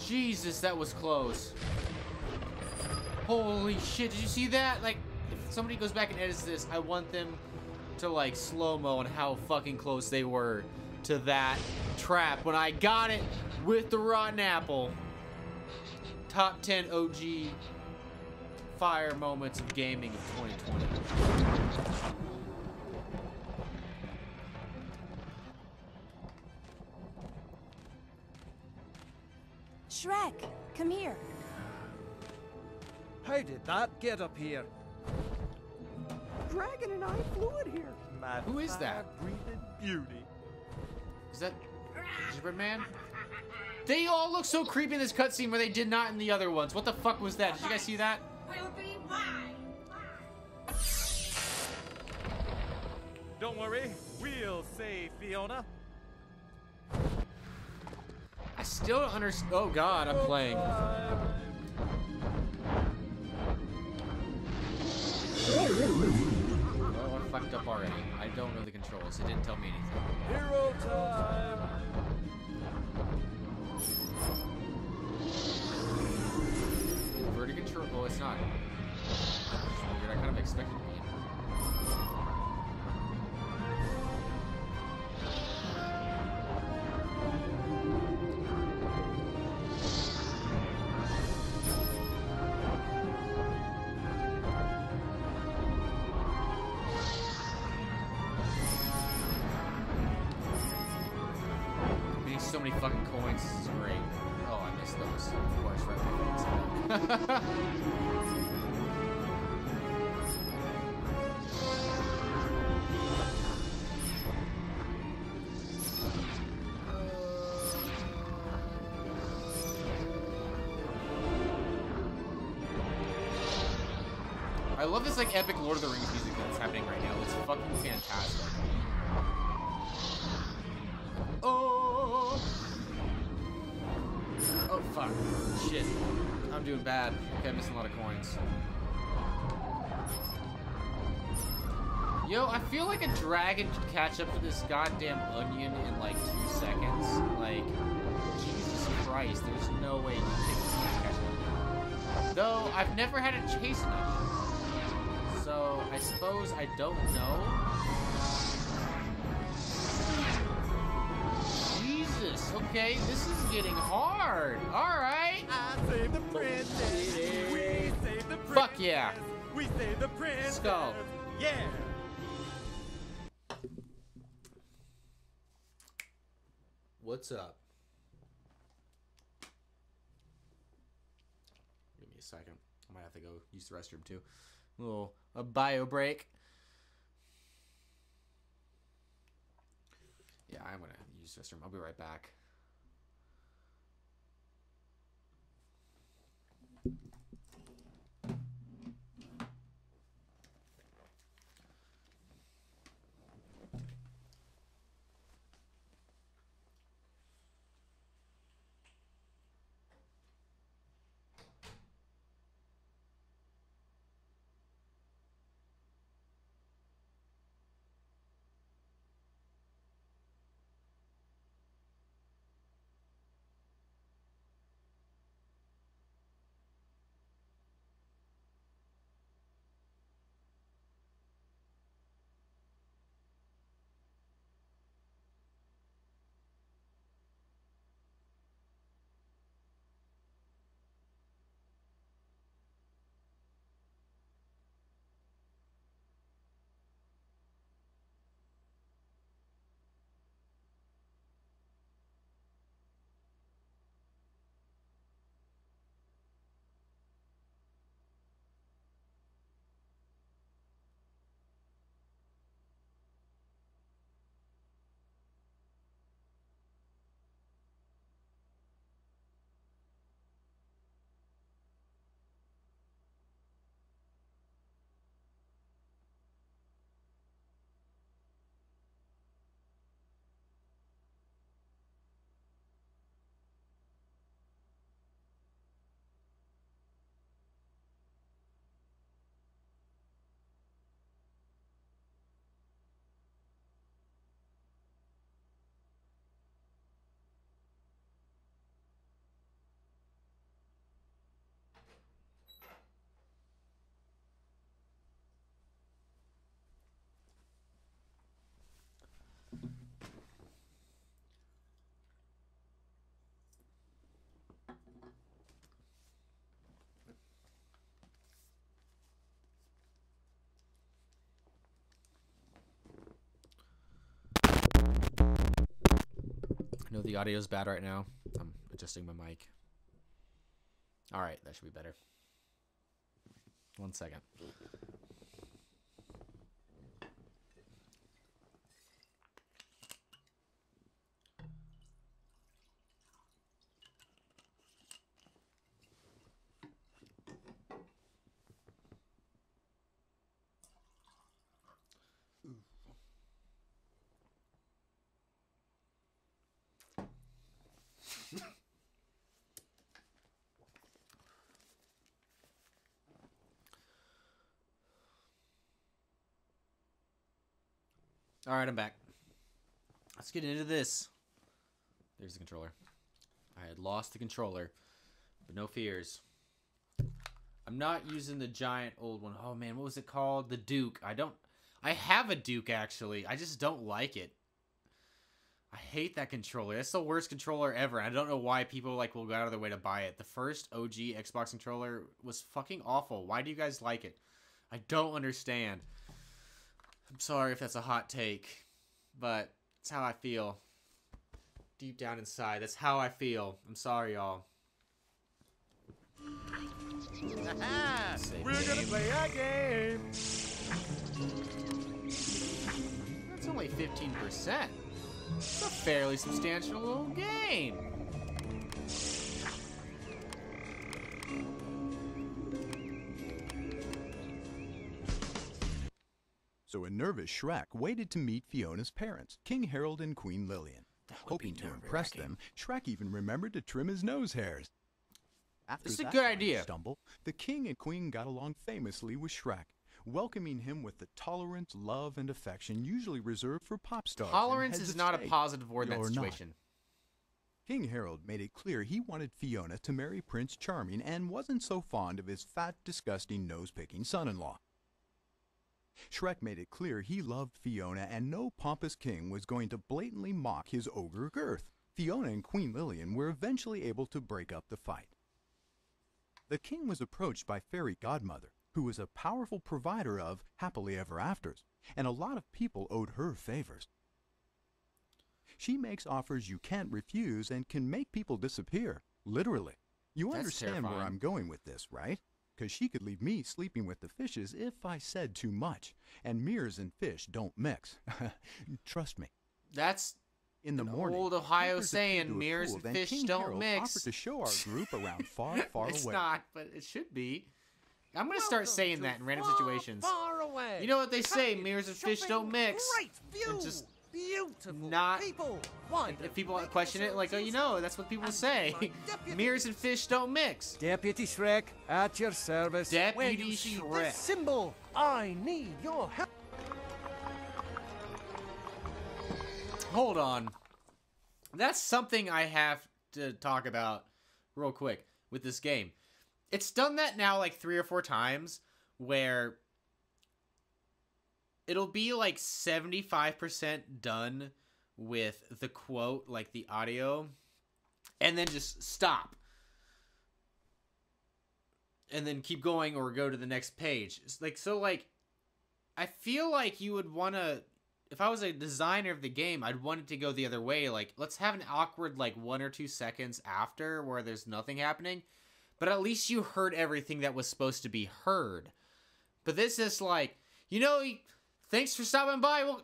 Jesus, that was close. Holy shit, did you see that? Like, somebody goes back and edits this, I want them to, like, slow-mo on how fucking close they were to that trap when I got it with the rotten apple. Top 10 OG fire moments of gaming of 2020. Shrek, come here. How did that get up here? Dragon and I flew it here. My Who is that? fire-breathing beauty. Is that Gingerbread Man? They all look so creepy in this cutscene where they did not in the other ones. What the fuck was that? Did you guys see that? Don't worry, we'll save Fiona. I still don't understand. Oh god, I'm playing. Oh, I fucked up already. I don't know the controls. It didn't tell me anything. Hero time! Inverted control. Oh, it's not. It's weird. I kind of expected love this like epic Lord of the Rings music that's happening right now. It's fucking fantastic. Oh. Oh fuck. Shit. I'm doing bad. Okay, I'm missing a lot of coins. Yo, I feel like a dragon could catch up to this goddamn onion in like two seconds. Like, Jesus Christ, there's no way you can catch up. Though, I've never had to chase onion. So, I suppose I don't know. Jesus, okay, this is getting hard. Alright. I saved the princess. We saved the princess. Fuck yeah. We saved the princess. go. Yeah. What's up? Give me a second. I might have to go use the restroom too. A little a bio break. Yeah, I'm gonna use this room. I'll be right back. Know the audio is bad right now. I'm adjusting my mic. All right, that should be better. One second. All right, I'm back. Let's get into this. There's the controller. I had lost the controller, but no fears. I'm not using the giant old one. Oh man, what was it called? The Duke. I don't. I have a Duke actually. I just don't like it. I hate that controller. That's the worst controller ever. I don't know why people like will go out of their way to buy it. The first OG Xbox controller was fucking awful. Why do you guys like it? I don't understand. I'm sorry if that's a hot take, but it's how I feel. Deep down inside, that's how I feel. I'm sorry, y'all. We're gonna play a game. That's only 15%. It's a fairly substantial little game. So a nervous Shrek waited to meet Fiona's parents, King Harold and Queen Lillian. Hoping to impress them, Shrek even remembered to trim his nose hairs. After This is a good idea. Stumble, the king and queen got along famously with Shrek, welcoming him with the tolerance, love, and affection usually reserved for pop stars. Tolerance is not a positive word in that You're not. situation. King Harold made it clear he wanted Fiona to marry Prince Charming and wasn't so fond of his fat, disgusting, nose picking son in law. Shrek made it clear he loved Fiona and no pompous king was going to blatantly mock his ogre girth. Fiona and Queen Lillian were eventually able to break up the fight. The king was approached by Fairy Godmother, who was a powerful provider of happily ever afters, and a lot of people owed her favors. She makes offers you can't refuse and can make people disappear, literally. You That's understand where. I'm going with this, right? Because she could leave me sleeping with the fishes if I said too much, and mirrors and fish don't mix. Trust me. That's In the An morning, old Ohio saying, appeared to a "Mirrors pool, and fish King don't Harold mix." offered to show our group around far, far it's away. not, but it should be. I'm gonna start saying to that in random far, situations. Far away. You know what they say, mirrors and fish don't mix. Great view. And just beautiful not- people. Why If people question it, like, oh, you know, that's what people say. Mirrors and fish don't mix. Deputy Shrek, at your service. When Deputy you see Shrek. this symbol, I need your help. Hold on. That's something I have to talk about real quick with this game. It's done that now like three or four times where it'll be like 75% done with the quote, like the audio, and then just stop. And then keep going or go to the next page. It's like so like I feel like you would want to if I was a designer of the game, I'd want it to go the other way. Like, let's have an awkward, like, one or two seconds after where there's nothing happening. But at least you heard everything that was supposed to be heard. But this is like, you know, thanks for stopping by. Well,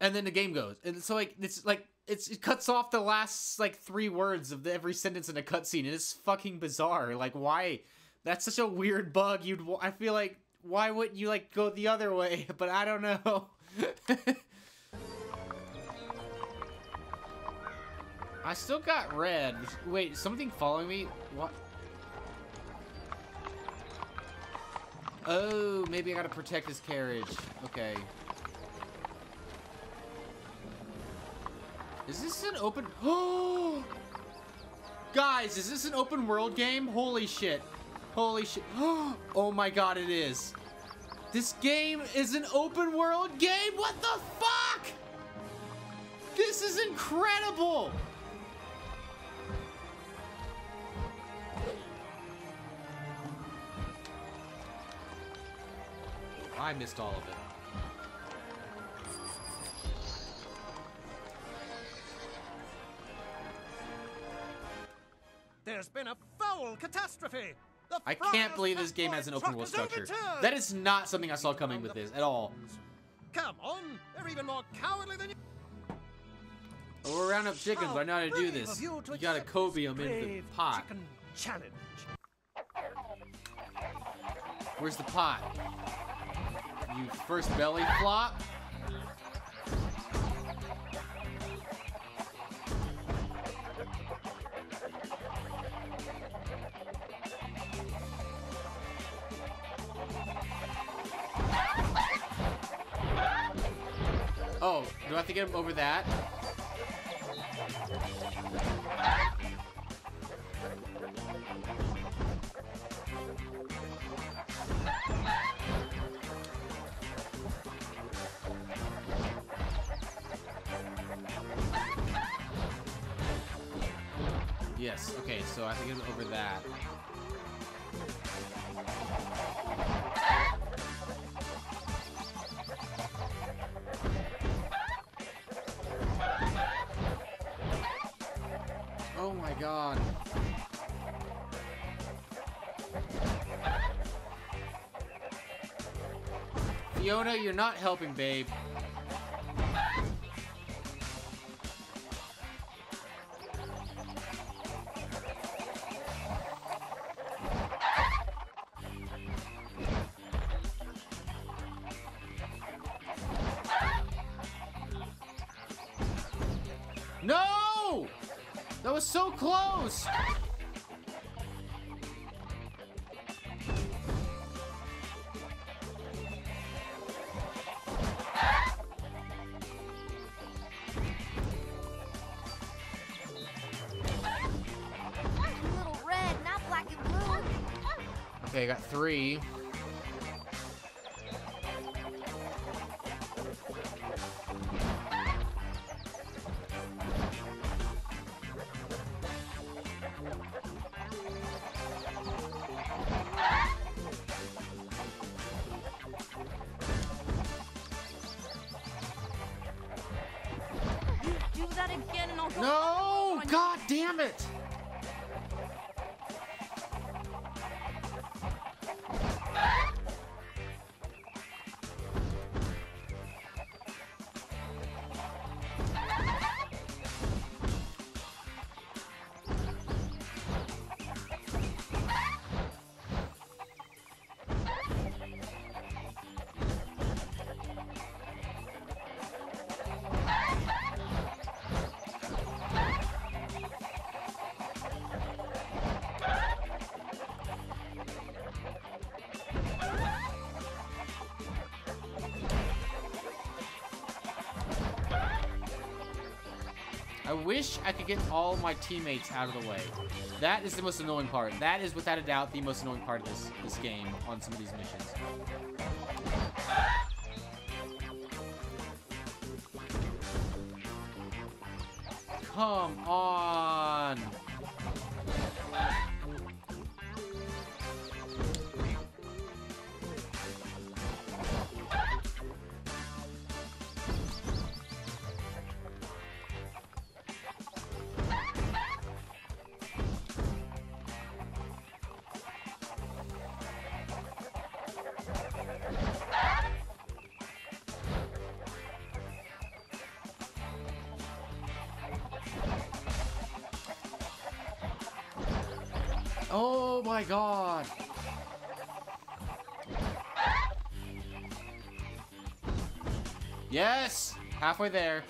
and then the game goes, and so like it's like it's it cuts off the last like three words of the, every sentence in a cutscene, and it's fucking bizarre. Like, why? That's such a weird bug. You'd I feel like why wouldn't you like go the other way? But I don't know. I still got red. Wait, something following me? What? Oh, maybe I gotta protect his carriage. Okay. Is this an open? Oh, guys, is this an open world game? Holy shit! Holy shit! Oh my god, it is. This game is an open world game. What the fuck? This is incredible. I missed all of it. There's been a foul catastrophe! I can't believe this game has an open world structure. That is not something I saw coming with this at all. Come on, they're even more cowardly than you. Well, we're round up chickens. I know how to do this. You, you gotta Kobe them in the pot. Chicken challenge. Where's the pot? You first belly flop? Oh, do I have to get him over that? Yes, okay, so I have to get him over that. Oh my god. Fiona, you're not helping, babe. Three. I wish I could get all my teammates out of the way. That is the most annoying part. That is without a doubt the most annoying part of this this game on some of these missions. Come on. Halfway there.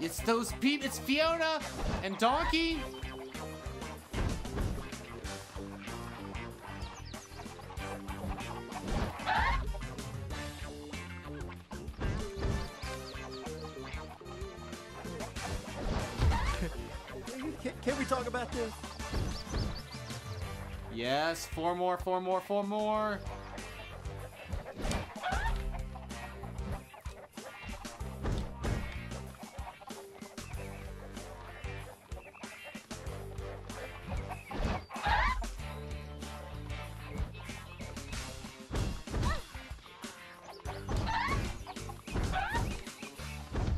It's those people. It's Fiona and Donkey. Four more, four more, four more.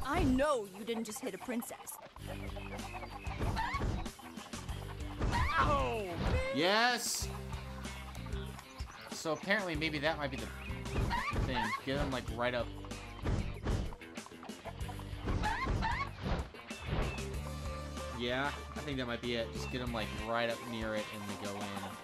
I know you didn't just hit a princess. Apparently maybe that might be the thing. Get him like right up. Yeah, I think that might be it. Just get him like right up near it and they go in.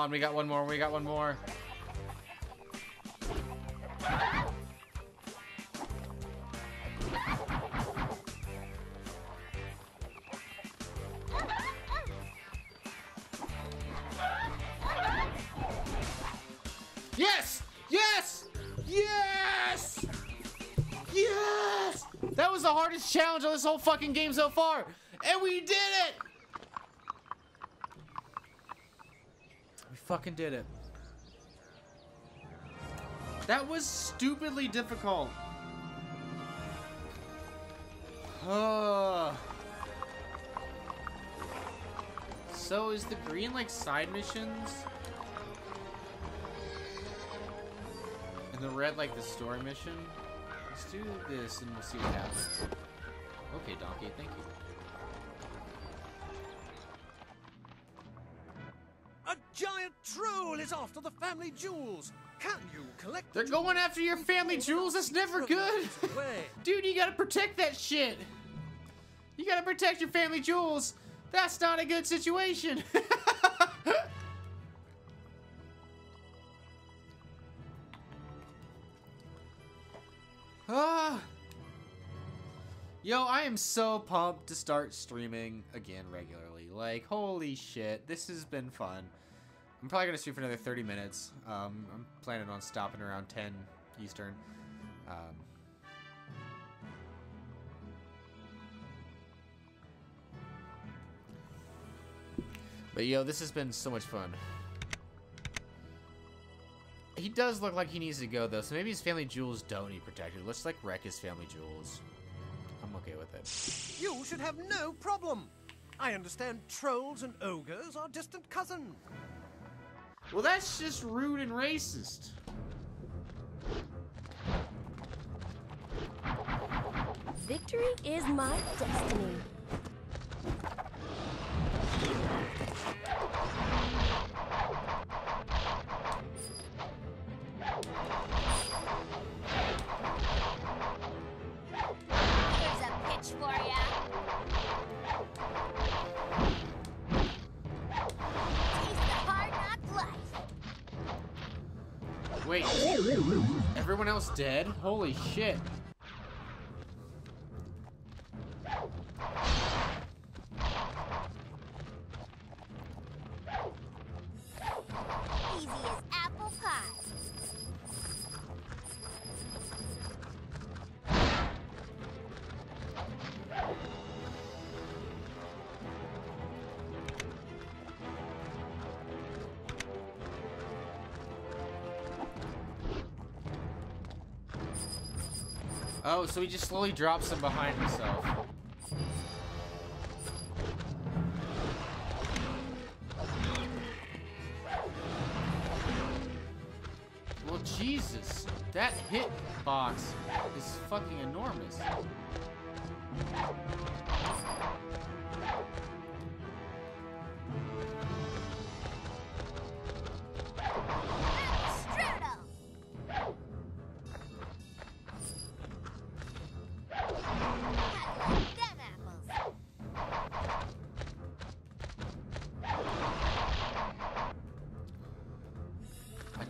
On, we got one more, we got one more. Yes! Yes! Yes! Yes! That was the hardest challenge of this whole fucking game so far! And we did it! We fucking did it. That was stupidly difficult. So is the green like side missions? And the red like the story mission? Let's do this and we'll see what happens. Okay, Donkey, thank you. Family jewels. Can you collect They're going after your family jewels? That's never good. Dude, you gotta protect that shit. You gotta protect your family jewels. That's not a good situation. ah. Yo, I am so pumped to start streaming again regularly. Like, holy shit, this has been fun. I'm probably gonna stream for another 30 minutes. Um, I'm planning on stopping around 10 Eastern. Um, but yo, this has been so much fun. He does look like he needs to go though, so maybe his family jewels don't need protected. Let's like wreck his family jewels. I'm okay with it. You should have no problem. I understand trolls and ogres are distant cousins. Well, that's just rude and racist. Victory is my destiny. Everyone else dead? Holy shit. Oh, so he just slowly drops him behind himself. Well, Jesus, that hit box is fucking enormous.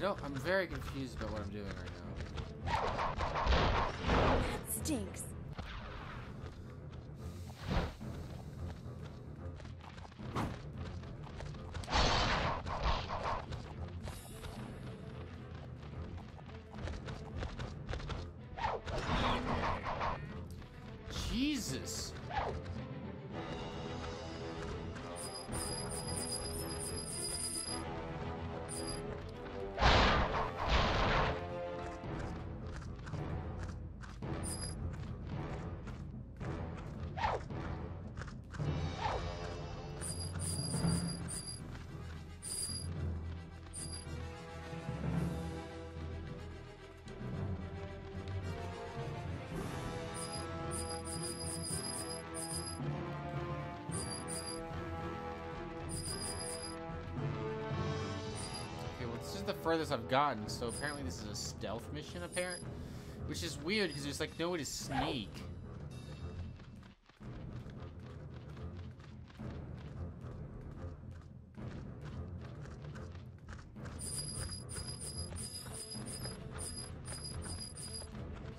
Don't, I'm very confused about what I'm doing right now. Furthest I've gotten, so apparently this is a stealth mission, apparent. Which is weird, because there's, like, no way to sneak.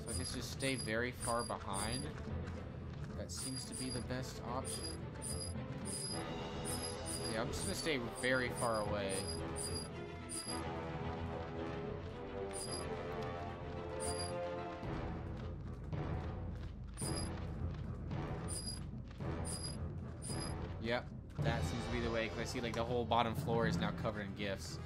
So I guess just stay very far behind. That seems to be the best option. Yeah, I'm just gonna stay very far away. See like the whole bottom floor is now covered in gifts.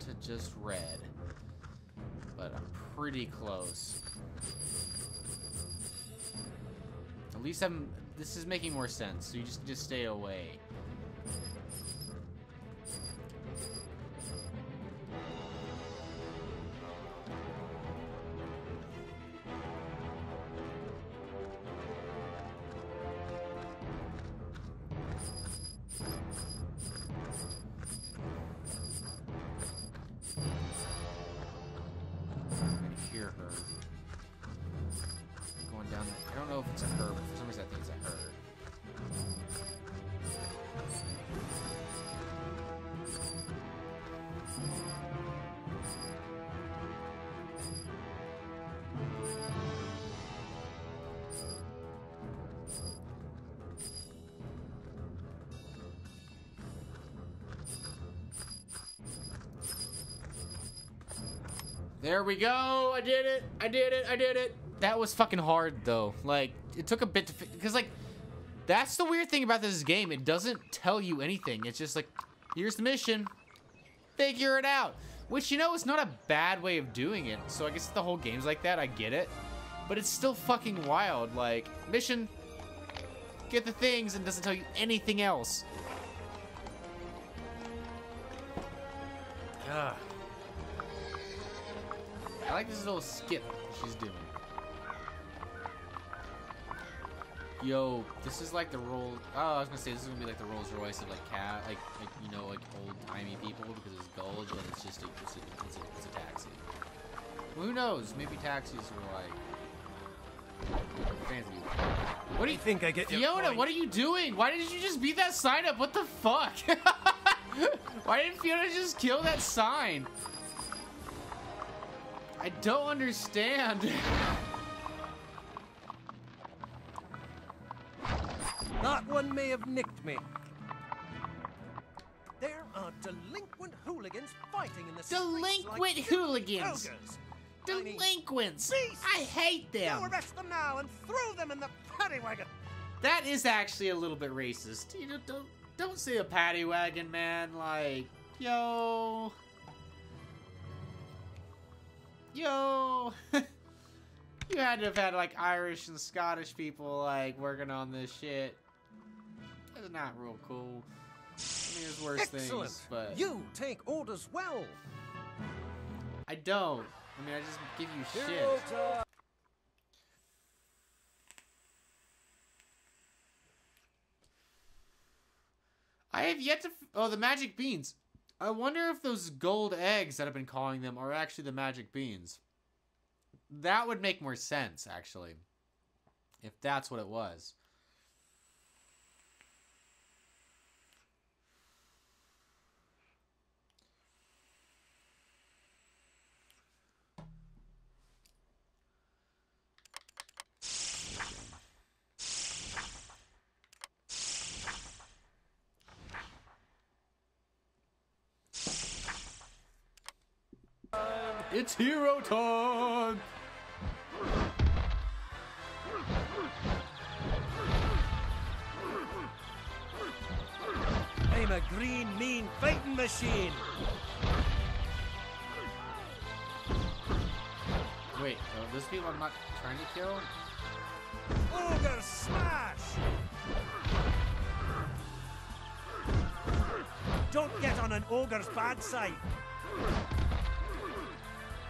To just red. But I'm pretty close. At least I'm... This is making more sense, so you just, just stay away. There we go. I did it. I did it. I did it. That was fucking hard though. Like it took a bit to because like that's the weird thing about this game. It doesn't tell you anything. It's just like here's the mission. Figure it out. Which you know is not a bad way of doing it. So I guess the whole game's like that. I get it. But it's still fucking wild. Like mission get the things and doesn't tell you anything else. This little skip she's doing. Yo, this is like the roll. Oh, I was gonna say this is gonna be like the Rolls Royce of like cat, like, like you know, like old timey people because it's gold, but it's just a, it's a, it's a, it's a taxi. Well, who knows? Maybe taxis are like fancy. What do you think I get Fiona? What are you doing? Why did you just beat that sign up? What the fuck? Why didn't Fiona just kill that sign? I don't understand. That one may have nicked me. There are delinquent hooligans fighting in the Delinquent like hooligans. ogres. Delinquents. beasts. I hate them. Go arrest them now and throw them in the paddy wagon. That is actually a little bit racist. You know, don't don't say a paddy wagon, man. Like, yo, yo. you had to have had like Irish and Scottish people like working on this shit. That's not real cool. I mean, there's worse Excellent. things, but You take orders well. I don't. I mean, I just give you shit. I have yet to. F- oh, the magic beans. I wonder if those gold eggs that I've been calling them are actually the magic beans. That would make more sense, actually. If that's what it was. It's hero time! I'm a green, mean fighting machine. Wait, uh, those people I'm not trying to kill? Ogre smash! Don't get on an ogre's bad side.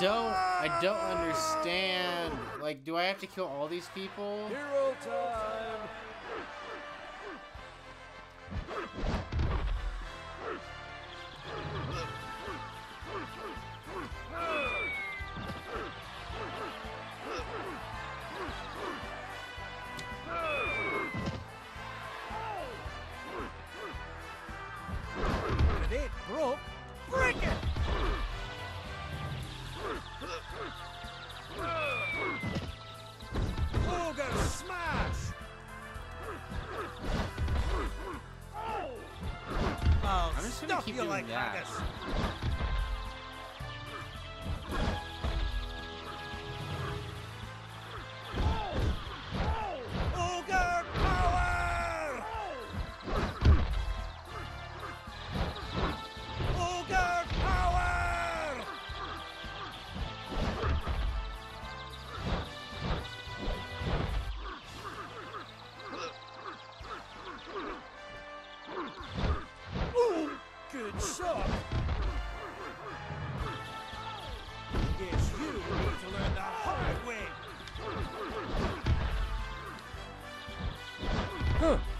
don't, I don't understand. Like, do I have to kill all these people? Hero time!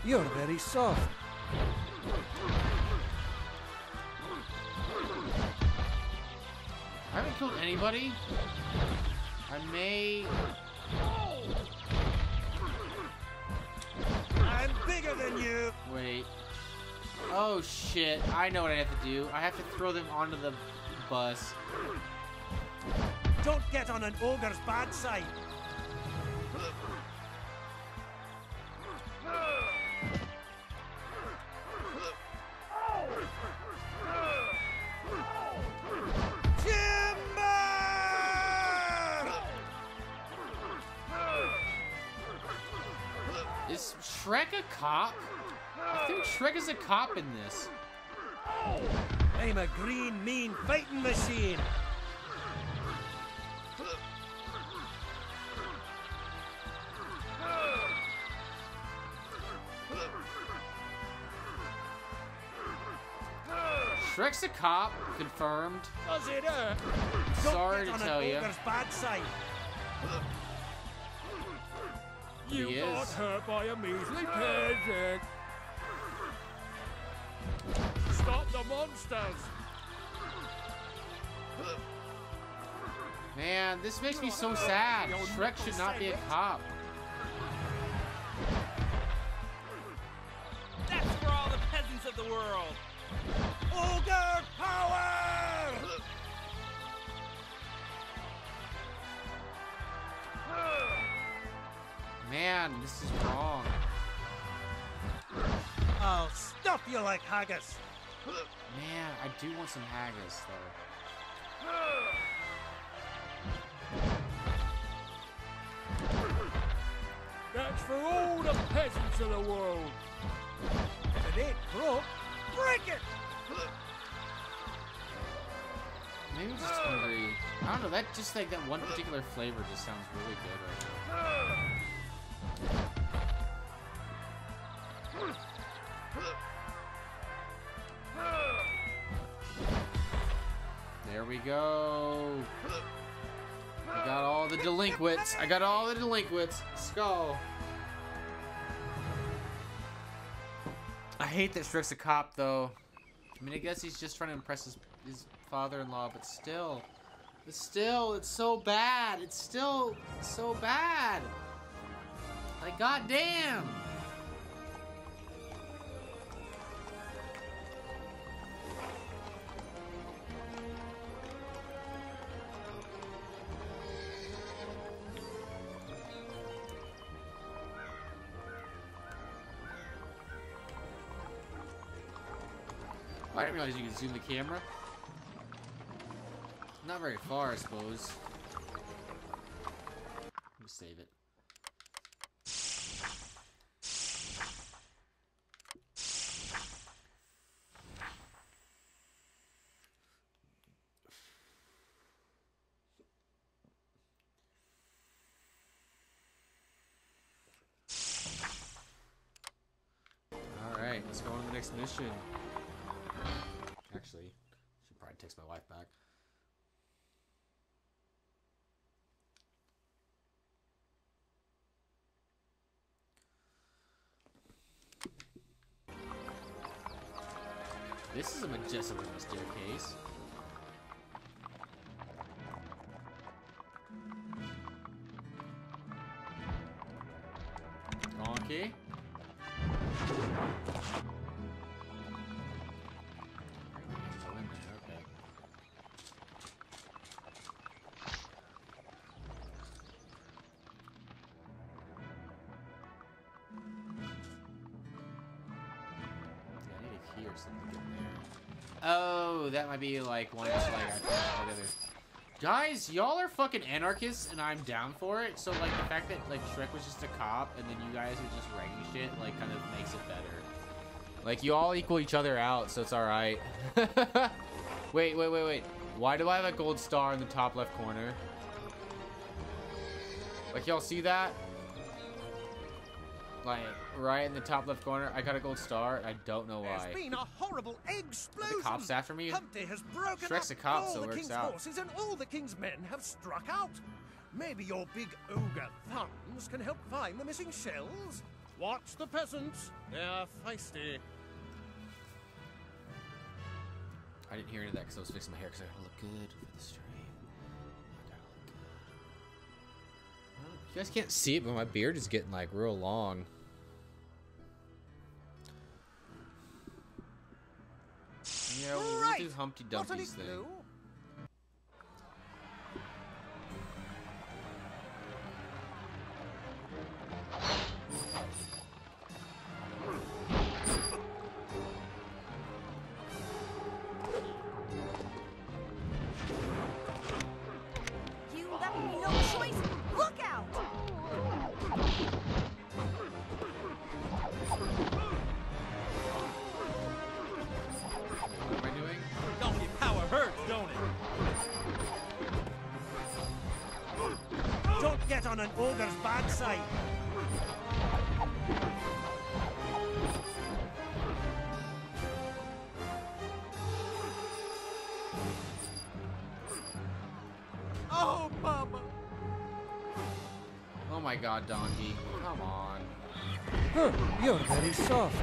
You're very soft. I haven't killed anybody. I may. I'm bigger than you. Wait. Oh shit. I know what I have to do. I have to throw them onto the bus. Don't get on an ogre's bad side. Is a cop in this. I'm a green, mean fighting machine. Shrek's a cop, confirmed. Does it hurt? Sorry to tell you. bad side. You He got is. hurt by a measly. Monsters! Man, this makes me so sad. Shrek should not be a cop. That's for all the peasants of the world. Ogre power! Man, this is wrong. I'll stuff you like haggis. Man, I do want some haggis though. That's for all the peasants of the world. If it ain't broke, break it! Maybe just hungry. I don't know. That just like that one particular flavor just sounds really good right now. Go. I got all the delinquents. I got all the delinquents. Go. I hate that Shrek's a cop, though. I mean, I guess he's just trying to impress his, his father-in-law, but still. But still, it's so bad. It's still so bad. Like, goddamn. Realize you can zoom the camera. Not very far, I suppose. Let me save it. Alright, let's go on to the next mission. Actually, should probably text my wife back. This is a majestic staircase. Might be like one that's like. Guys, y'all are fucking anarchists, and I'm down for it. So like the fact that like Shrek was just a cop, and then you guys are just writing shit, like kind of makes it better. Like you all equal each other out, so it's all right. wait, wait, wait, wait. Why do I have a gold star in the top left corner? Like y'all see that? Like right in the top left corner, I got a gold star. I don't know why. There's been a horrible explosion. The cops after me? Humpty has broken Shrek's up a cop, all so the king's out. forces and all the king's men have struck out. Maybe your big ogre thumbs can help find the missing shells. Watch the peasants. They're feisty. I didn't hear any of that because I was fixing my hair because I gotta look good for the stream. I gotta look good. You guys can't see it, but my beard is getting like real long. Yeah, we'll Right. do Humpty Dumpty's thing. God, Donkey. Come on. Huh, you're very soft.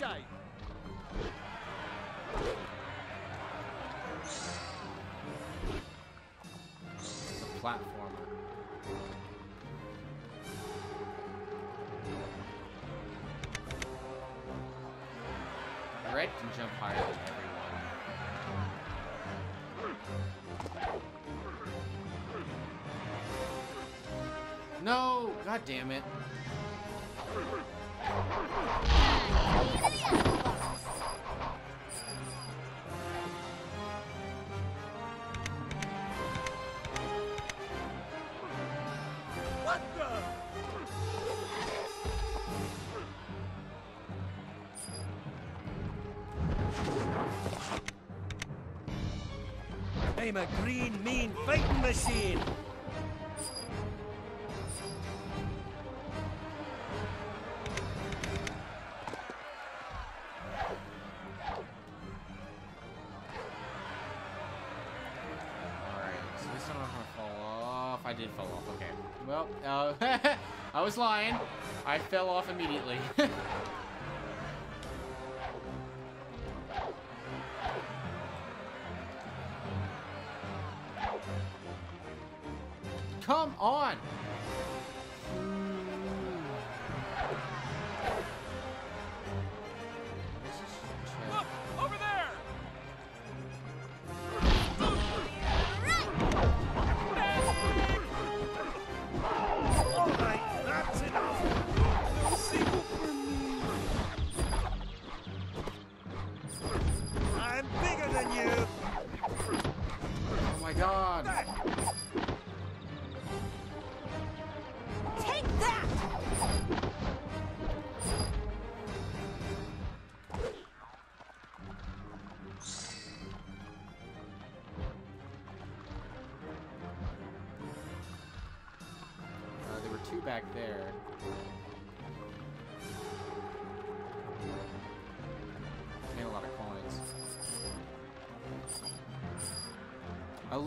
Escape. Platformer. Red can jump higher than everyone. No! God damn it. I'm a green, mean fighting machine. Fall off, okay. Well, uh, I was lying. I fell off immediately.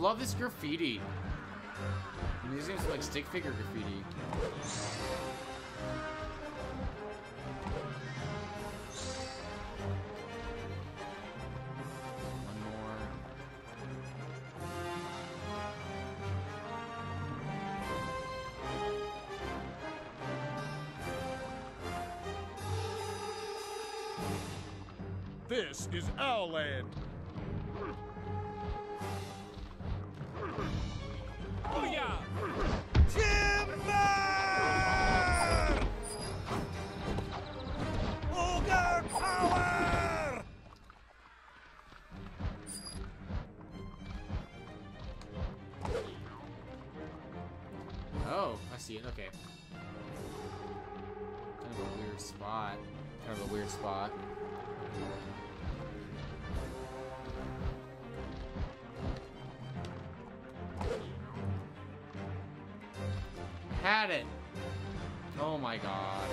love this graffiti. The museum's like stick figure graffiti. This is our land. See it. Okay. Kind of a weird spot. Kind of a weird spot. Had it. Oh my god.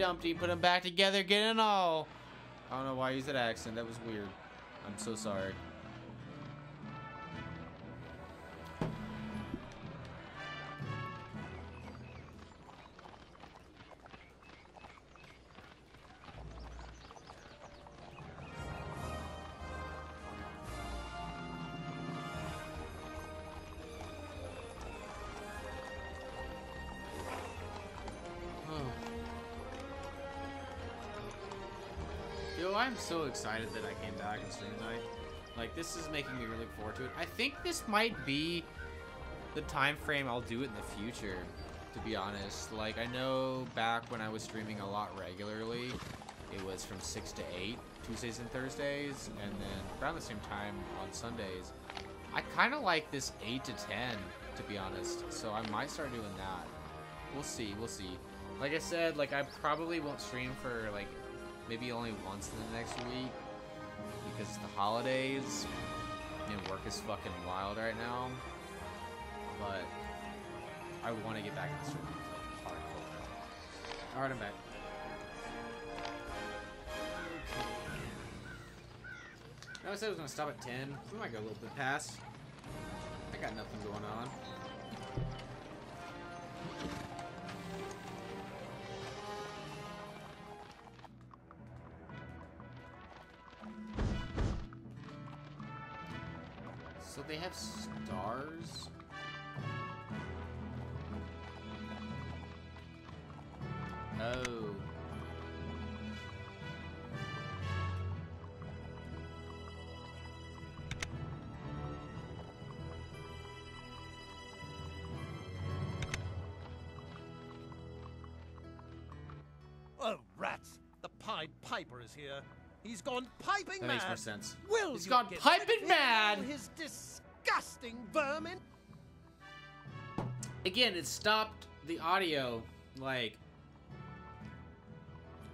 Dumpty, put them back together, get it all. I don't know why I used that accent, that was weird. I'm so sorry. I'm so excited that I came back and stream tonight. Like, this is making me really look forward to it. I think this might be the time frame I'll do it in the future, to be honest. Like, I know back when I was streaming a lot regularly, it was from 6 to 8, Tuesdays and Thursdays, and then around the same time on Sundays. I kind of like this 8 to 10, to be honest, so I might start doing that. We'll see, we'll see. Like I said, like, I probably won't stream for, like, maybe only once in the next week because it's the holidays. and work is fucking wild right now. But I want to get back in the hardcore. Alright, I'm back. I said I was gonna stop at 10. We might go a little bit past. I got nothing going on. Have stars? Oh. Oh, rats! The Pied Piper is here. He's gone piping That mad. makes more sense. Will He's gone piping rid of him, mad! His disgusting vermin. Again, it stopped the audio like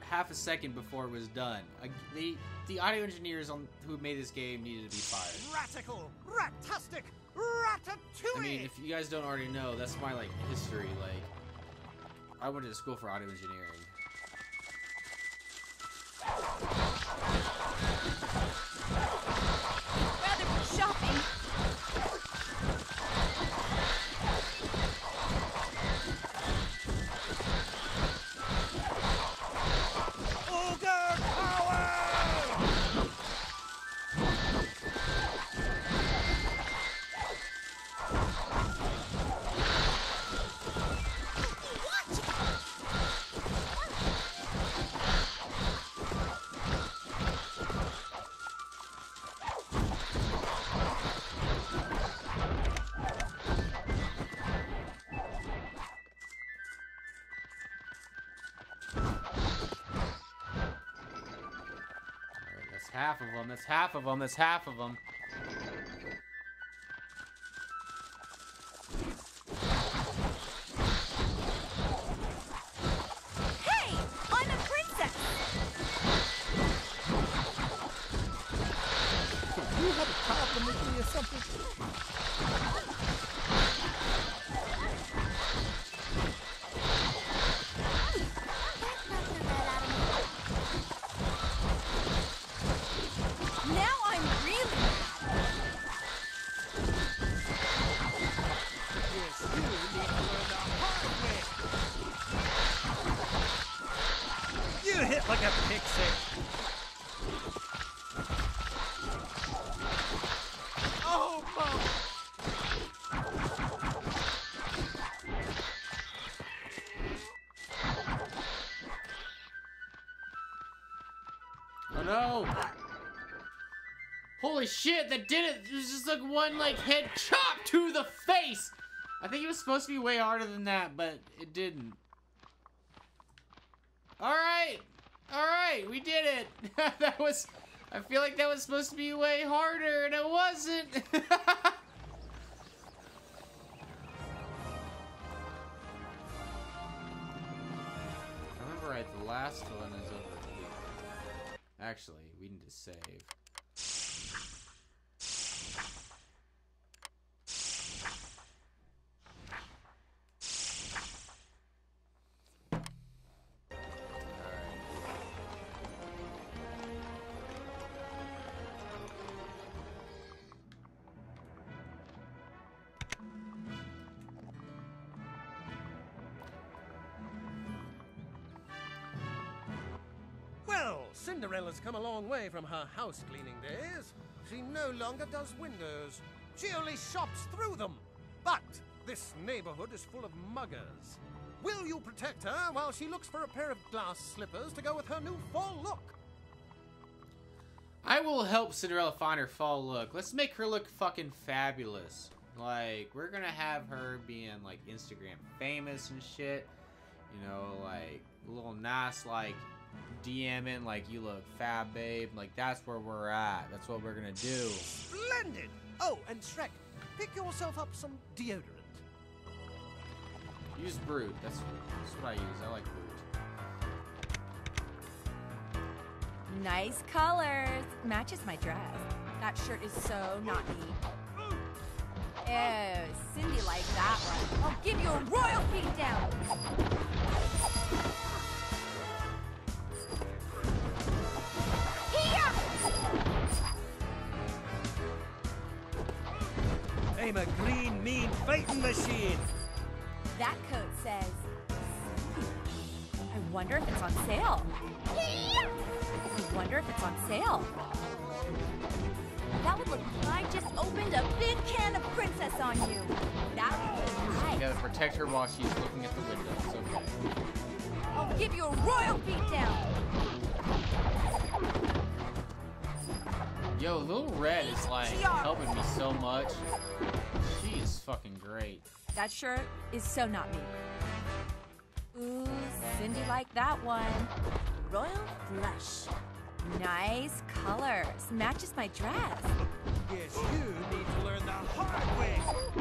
half a second before it was done. I, the the audio engineers on who made this game needed to be fired. Radical, ratastic, ratatouille. I mean, if you guys don't already know, that's my like history. Like, I went to school for audio engineering. Them. That's half of them. That's half of them. Shit, that did it! It was just like one like head chop to the face! I think it was supposed to be way harder than that, but it didn't. Alright! Alright, we did it! that was... I feel like that was supposed to be way harder, and it wasn't! I remember right, the last one is over here. Actually, we need to save. Cinderella's come a long way from her house cleaning days. She no longer does windows. She only shops through them. But this neighborhood is full of muggers. Will you protect her while she looks for a pair of glass slippers to go with her new fall look? I will help Cinderella find her fall look. Let's make her look fucking fabulous. Like, we're gonna have her being, like, Instagram famous and shit. You know, like, a little nice, like, DMing, like, you look fab, babe. Like, that's where we're at. That's what we're gonna do. Splendid! Oh, and Shrek, pick yourself up some deodorant. Use Brut. That's, that's what I use. I like Brut. Nice colors. Matches my dress. That shirt is so not me. Oh, Cindy like that one. I'll give you a royal beatdown. Fighting machine. That coat says. I wonder if it's on sale. I wonder if it's on sale. That would look I just opened a big can of princess on you. That would be You nice. gotta protect her while she's looking at the window. It's okay. I'll give you a royal beatdown. Yo, Little Red is like helping me so much. She is fucking great. That shirt is so not me. Ooh, Cindy liked that one. Royal flush. Nice colors. Matches my dress. Guess you need to learn the hard way. Oh,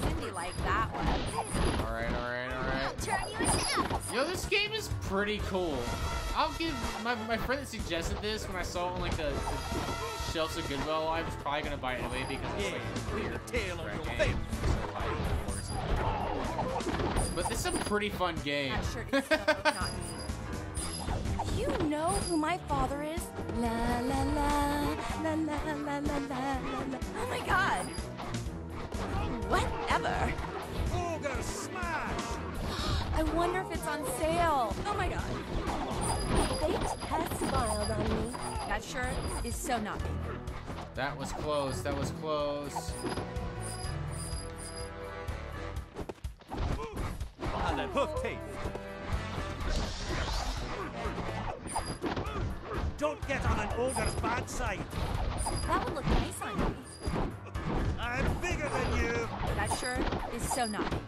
Cindy like that one. Alright, alright, alright. Turn you into apples. Yo, this game is pretty cool. I'll give my, my friend that suggested this when I saw it on like the, the shelves of Goodwill. I was probably gonna buy it anyway because it's like a weird the tail on rec your game. So, like, of. But this is a pretty fun game. That shirt is so not me. You know who my father is? La la la la la la la la la la. Oh my god. Whatever. Ogre smash! I wonder if it's on sale. Oh my god. Fate has smiled on me. That shirt is so not me. That was close. That was close. And then hoof tape. Don't get on an ogre's bad side. That would look nice on me. I'm bigger than you. That shirt is so not me.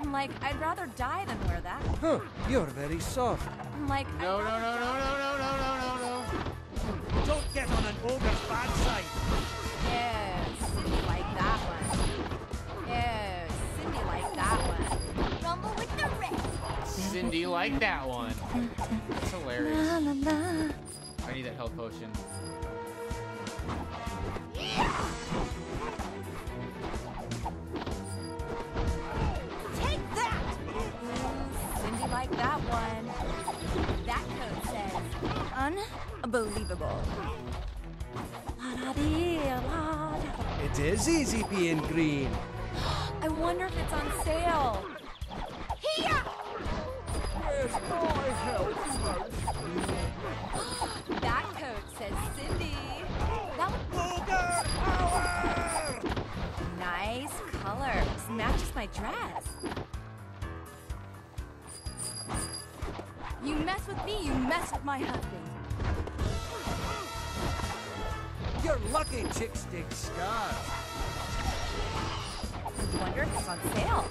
I'm like, I'd rather die than wear that. Huh, you're very soft. I'm like, No, I'd no, no, no, no, no, no, no, no, no. Don't get on an ogre's bad side. Yeah, Cindy like that one. Yeah, Cindy like that one. Rumble with the red. Cindy like that one. It's hilarious. La, la, la. I need that health potion. Take that one. That code says unbelievable. It is easy being green. I wonder if it's on sale. Here! That code says Cindy. That power! nice colors. Matches my dress. Mess with me, you mess with my husband. You're lucky chicks dig scars. I wonder if it's on sale.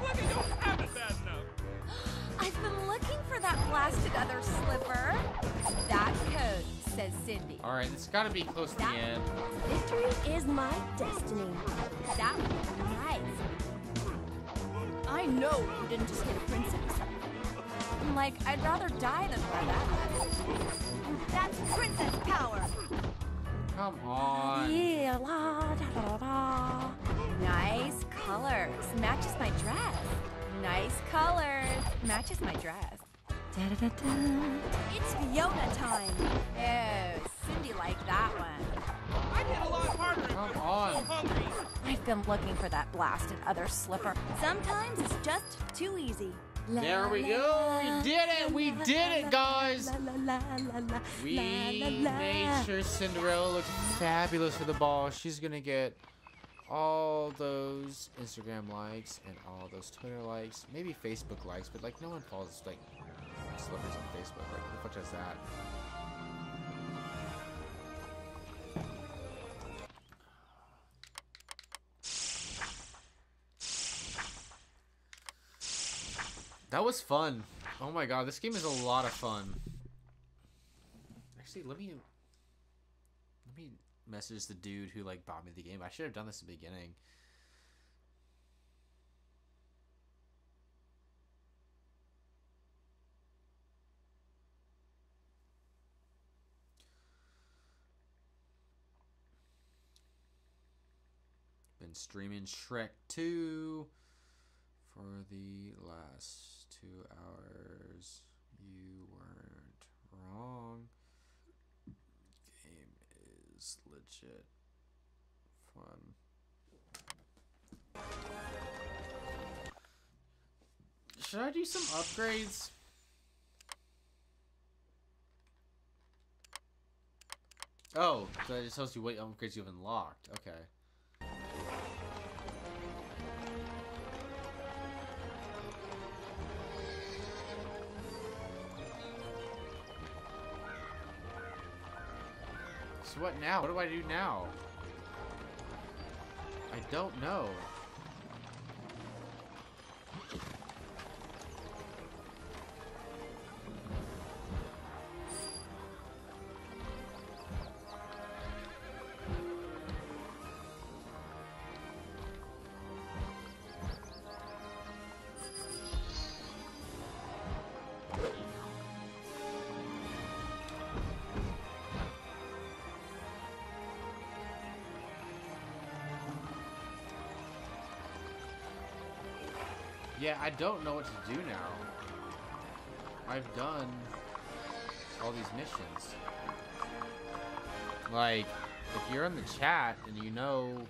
Look, I don't have it bad enough. I've been looking for that blasted other slipper. That code says Cindy. Alright, it's gotta be close to the end. Victory is my destiny. That would nice. I know you didn't just hit a princess. I'm like, I'd rather die than wear that. That's princess power. Come on. Yeah, la, da, da, da. Nice colors. Matches my dress. Nice colors. Matches my dress. Da, da, da, da. It's Fiona time. Oh, Cindy like that one. I hit a lot harder Come I'm on. so hungry. I've been looking for that blasted other slipper. Sometimes it's just too easy. There we go. We did it. We did it, guys. We made sure Cinderella looked fabulous for the ball. She's gonna get all those Instagram likes and all those Twitter likes, maybe Facebook likes, but like no one follows like slippers on Facebook. Like who the fuck does that? That was fun. Oh my god, this game is a lot of fun. Actually, let me let me message the dude who like bought me the game. I should have done this in the beginning. Been streaming Shrek 2 for the last two hours. You weren't wrong. Game is legit fun. Should I do some upgrades? Oh, so it tells you what upgrades you've unlocked. Okay. What now? What do I do now? I don't know. Yeah, I don't know what to do now. I've done all these missions. Like, if you're in the chat and you know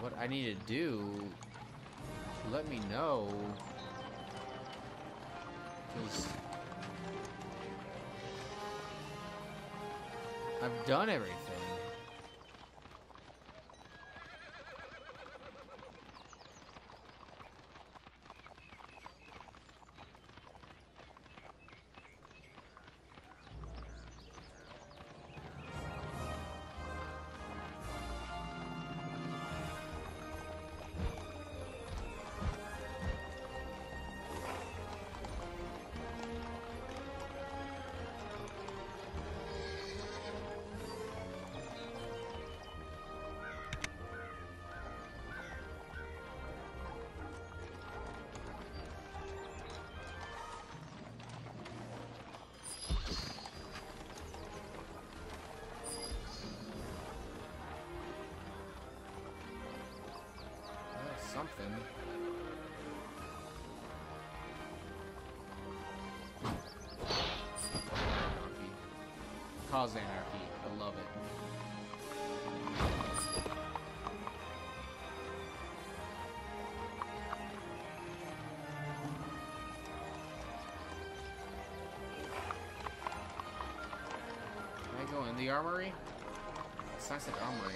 what I need to do, let me know. Because I've done everything. Anarchy. Cause anarchy. I love it. Can I go in the armory? It's like armory.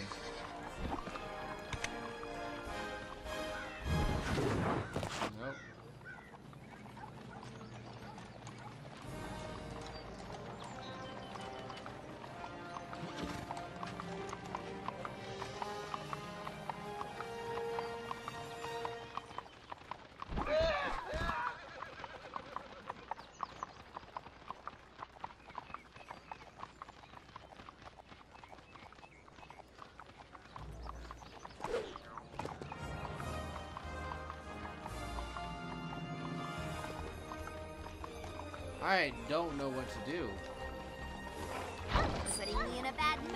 I don't know what to do. Putting me in a bad mood.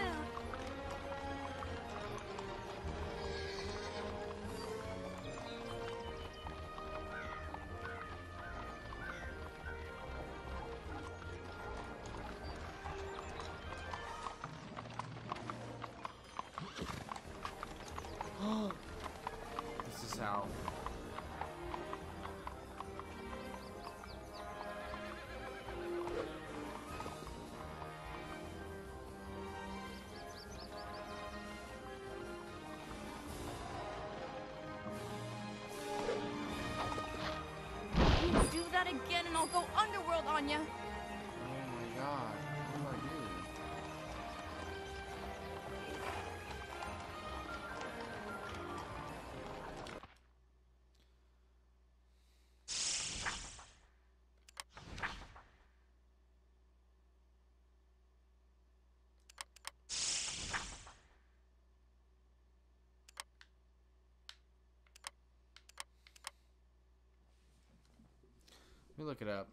this is how. I'll go underworld on me look it up.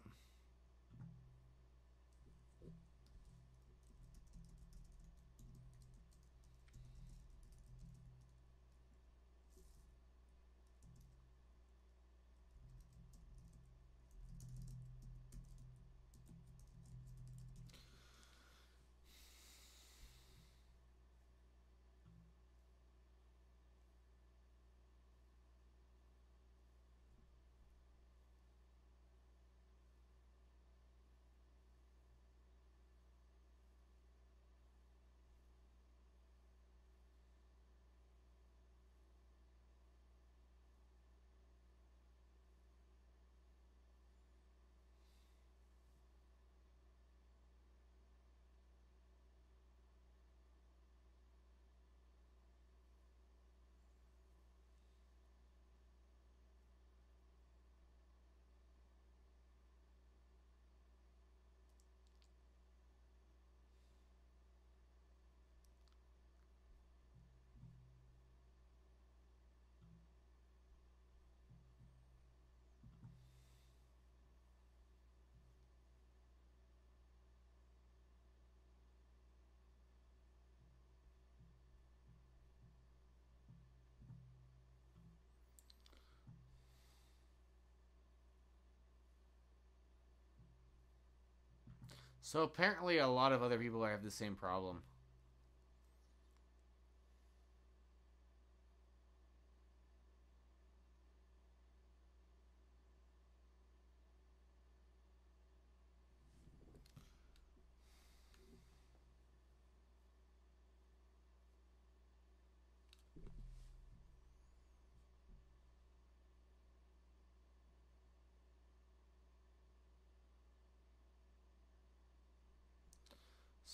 So apparently a lot of other people have the same problem.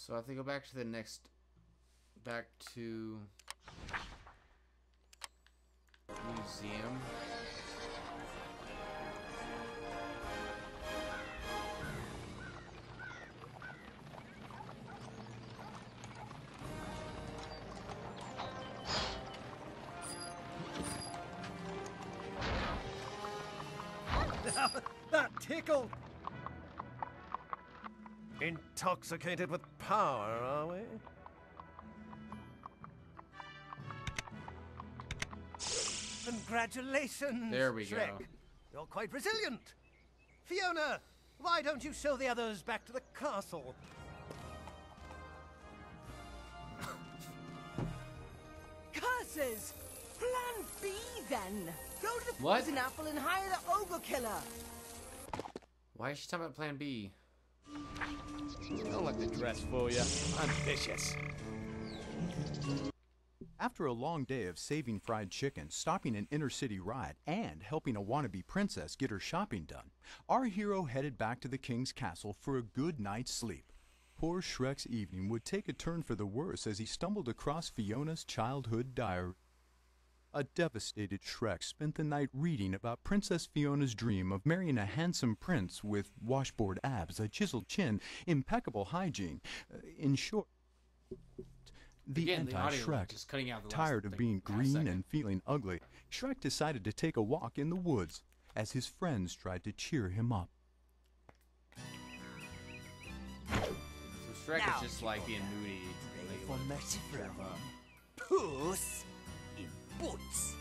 So I have to go back to the next, back to museum. that tickle! Intoxicated with power, are we? Congratulations, There we Shrek. go. You're quite resilient. Fiona, why don't you show the others back to the castle? Curses! Plan B then! Go to the What? poison apple and hire the ogre killer! Why is she talking about Plan B? Don't let the dress fool you. I'm vicious. After a long day of saving fried chicken, stopping an inner city riot, and helping a wannabe princess get her shopping done, our hero headed back to the king's castle for a good night's sleep. Poor Shrek's evening would take a turn for the worse as he stumbled across Fiona's childhood diary. A devastated Shrek spent the night reading about Princess Fiona's dream of marrying a handsome prince with washboard abs, a chiseled chin, impeccable hygiene. Uh, in short, the Again, anti-Shrek, just cutting out the tired of like, being green and feeling ugly, Shrek decided to take a walk in the woods as his friends tried to cheer him up. So Shrek Now, is just like being moody. Like, for mercy cheer him from up. Puss in Boots.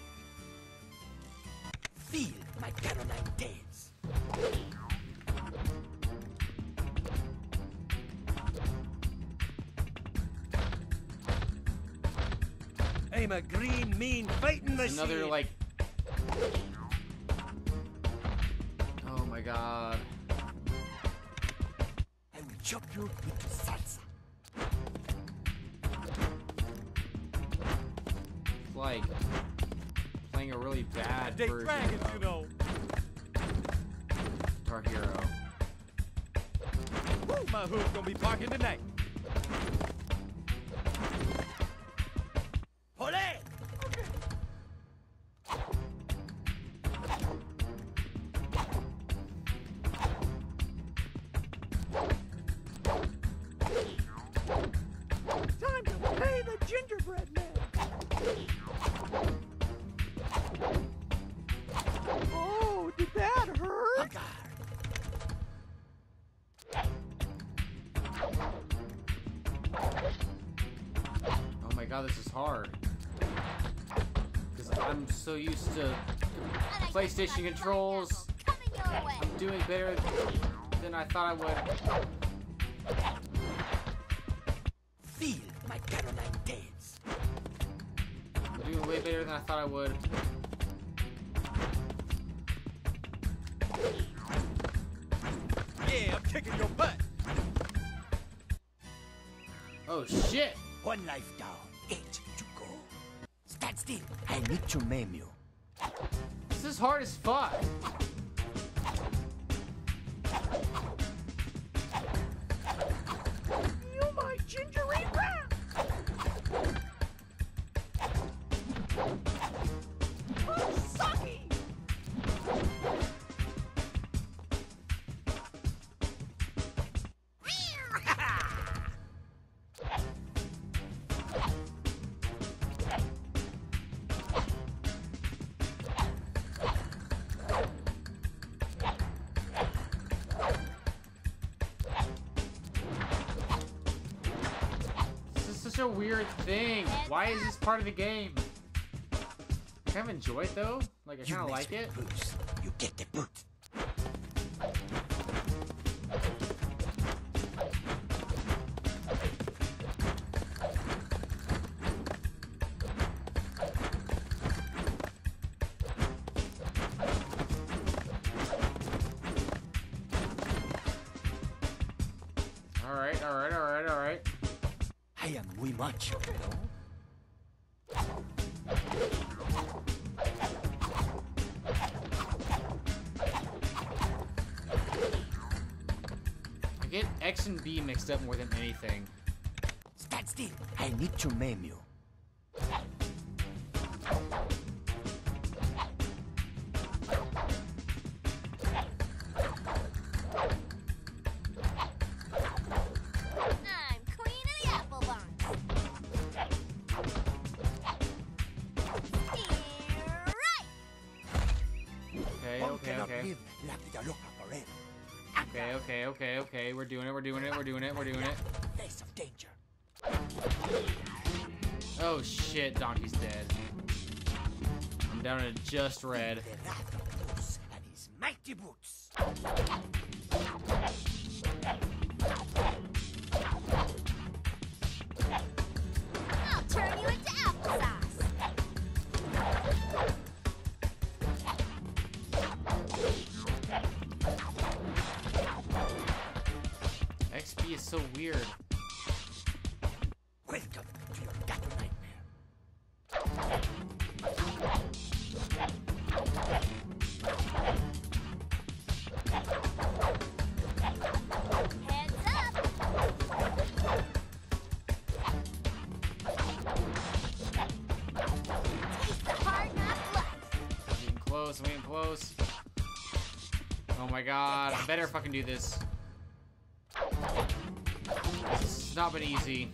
Feel my Caroline tails. I'm a green, mean fighting It's machine. another like. Oh my god. I will chop you into salsa. Like playing a really bad Date version dragons, of you know. Guitar Hero. Woo, my hood's gonna be parking tonight. Olé! PlayStation controls. Coming your way. I'm doing better than I thought I would. Feel my Caroline tails. I'm doing way better than I thought I would. Yeah, I'm kicking your butt. Oh shit! One life down, eight to go. Stand still. I need to maim you. Is hard as fuck. Thing. Why is this part of the game? I kind of enjoy it though. Like I kind of like it. Brut, you get the boot. Macho, no? I get X and B mixed up more than anything. Stand still. I need to maim you. just read. God, I better fucking do this. Has not been easy.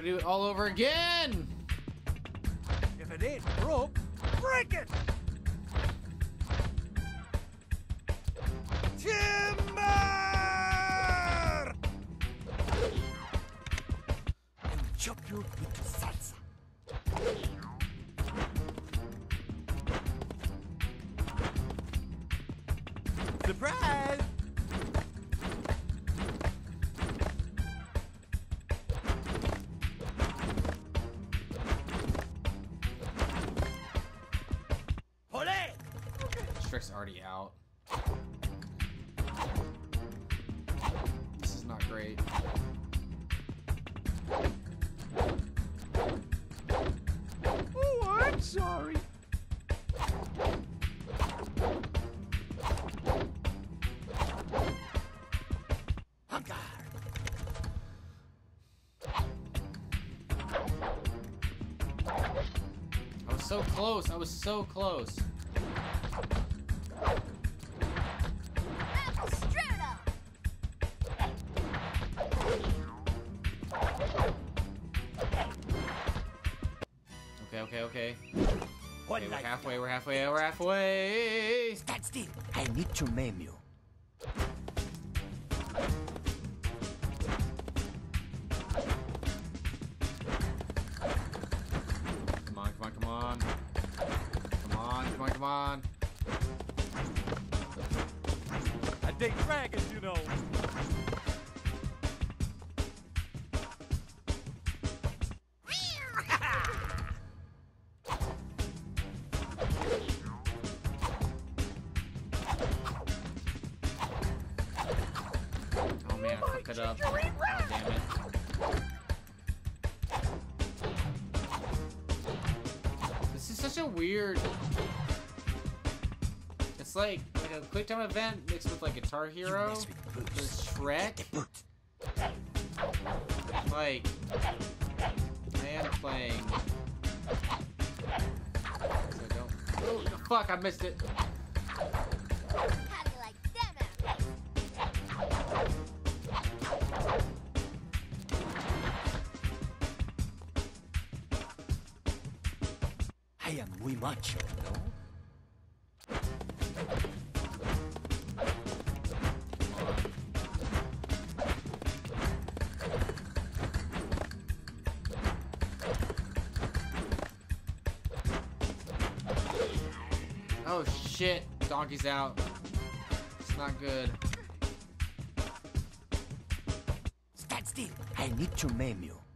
to do it all over again. So close, I was so close. Okay, okay, okay. Okay, we're halfway, we're halfway, we're halfway! Stand still. I need to maim Man, I it up. God damn it. This is such a weird. It's like like a quick time event mixed with like Guitar Hero, with Shrek. Like I am playing. So I don't. Oh fuck! I missed it. macho, no? Oh shit, donkey's out. It's not good. Stand still, I need to maim you.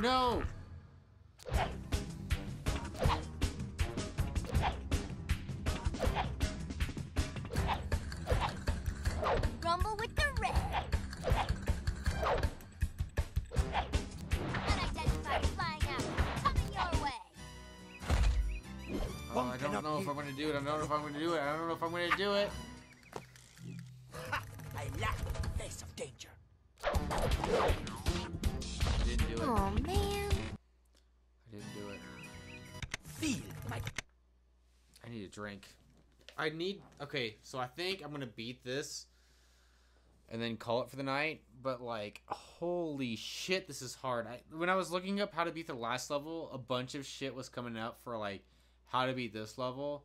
No! Rumble with the red. Unidentified flying out. Coming your way. Oh, I don't know if I'm gonna do it. I don't know if I'm gonna do it. I don't know if I'm gonna do it. I need. Okay, so I think I'm gonna beat this, and then call it for the night. But like, holy shit, this is hard. I, when I was looking up how to beat the last level, a bunch of shit was coming up for like how to beat this level.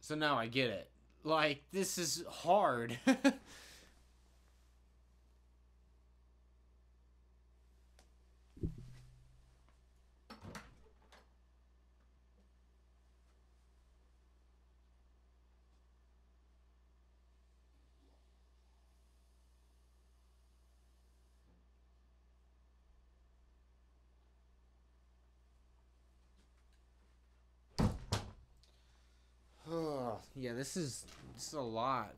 So now I get it. Like, this is hard. Oh, yeah, this is this is a lot.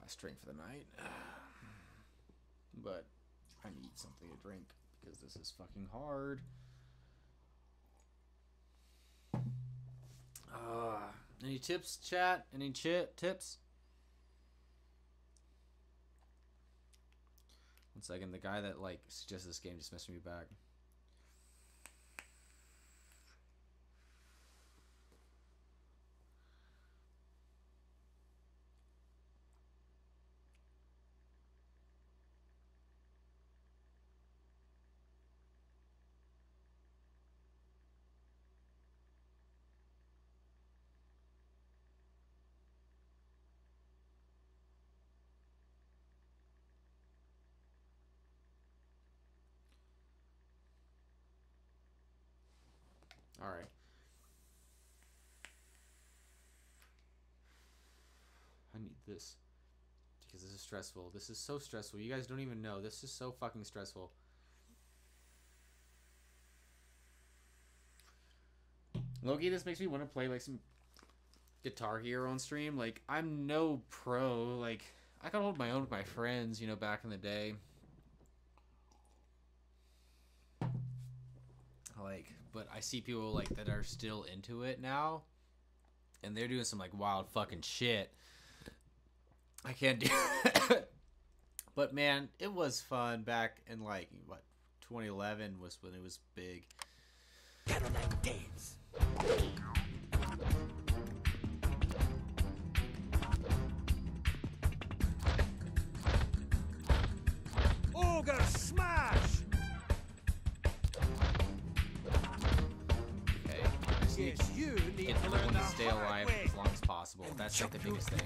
Last drink for the night. But I need something to drink because this is fucking hard. Uh, any tips, chat? Any tips? One second, the guy that like suggested this game just messaged me back. All right. I need this because this is stressful. This is so stressful. You guys don't even know. This is so fucking stressful. Loki, this makes me want to play like some Guitar Hero on stream. Like I'm no pro. Like I could hold my own with my friends, you know, back in the day. Like, but I see people like that are still into it now, and they're doing some like wild fucking shit. I can't do. it. but man, it was fun back in like what 2011 was when it was big. Caroline Tales. Ogre smash! Okay, I just need Yes, you need to learn to the stay alive way. as long as possible. That's like the biggest thing.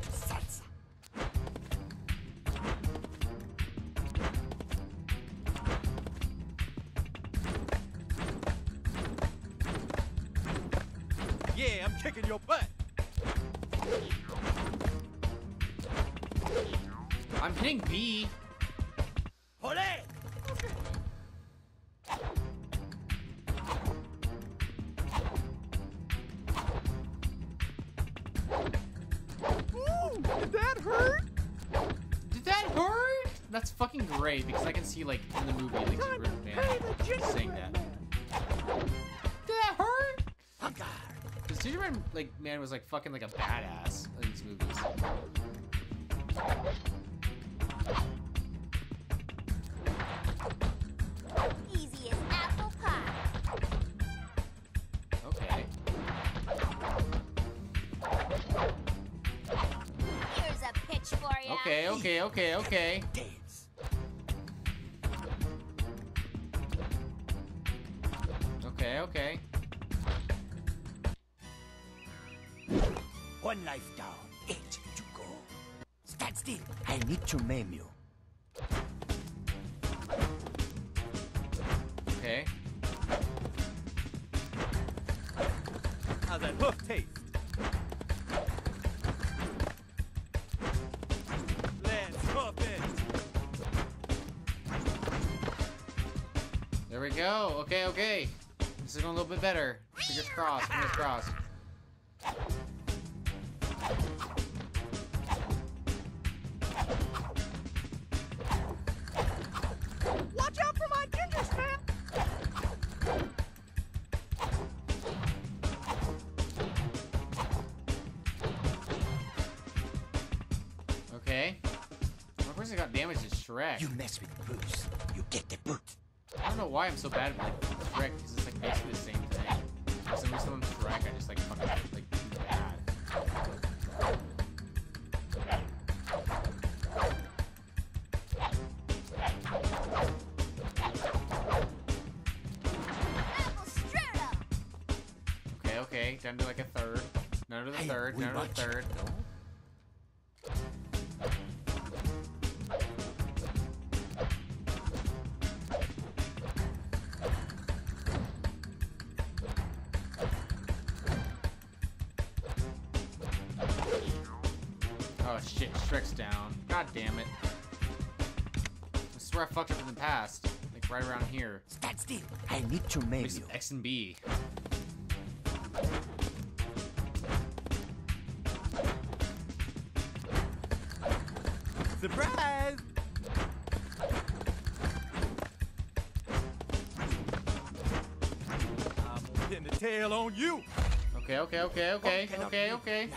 Your butt. I'm hitting B. Ole! Ooh, did that hurt? Did that hurt? That's fucking great because I can see like in the movie like Gingerbread Man saying that. Like Man was like fucking like a badass in these movies. Easy as apple pie. Okay. Here's a pitch for ya. Okay, okay, okay, okay. To maim you. Okay. How's that hoof taste? Let's hoof it. There we go. Okay, okay. This is going a little bit better. Fingers crossed. Fingers crossed. So bad at like Shrek, because it's like basically the same thing. For some reason on Shrek, I just like fucking like do bad. Okay, okay. Down to like a third. Down to the Hey, third. Down to the third. To maim you. X and B. Surprise! I'm gonna pin the tail on you. Okay, okay, okay, okay, cannot okay, okay.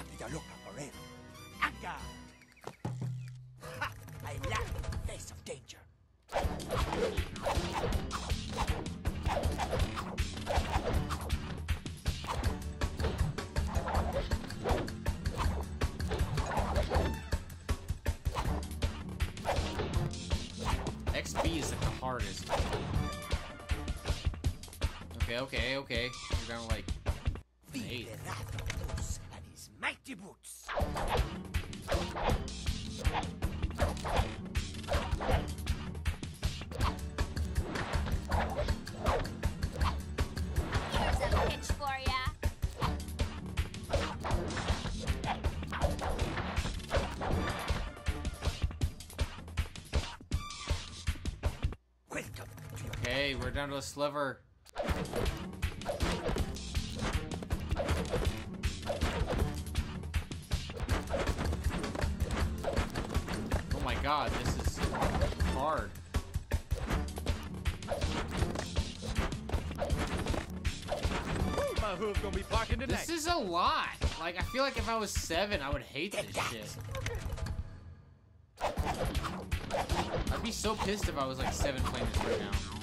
Okay, we're down to a sliver. Oh my god, this is hard. Hoof's gonna be barking tonight. This is a lot. Like, I feel like if I was seven, I would hate this shit. I'd be so pissed if I was like seven playing this right now.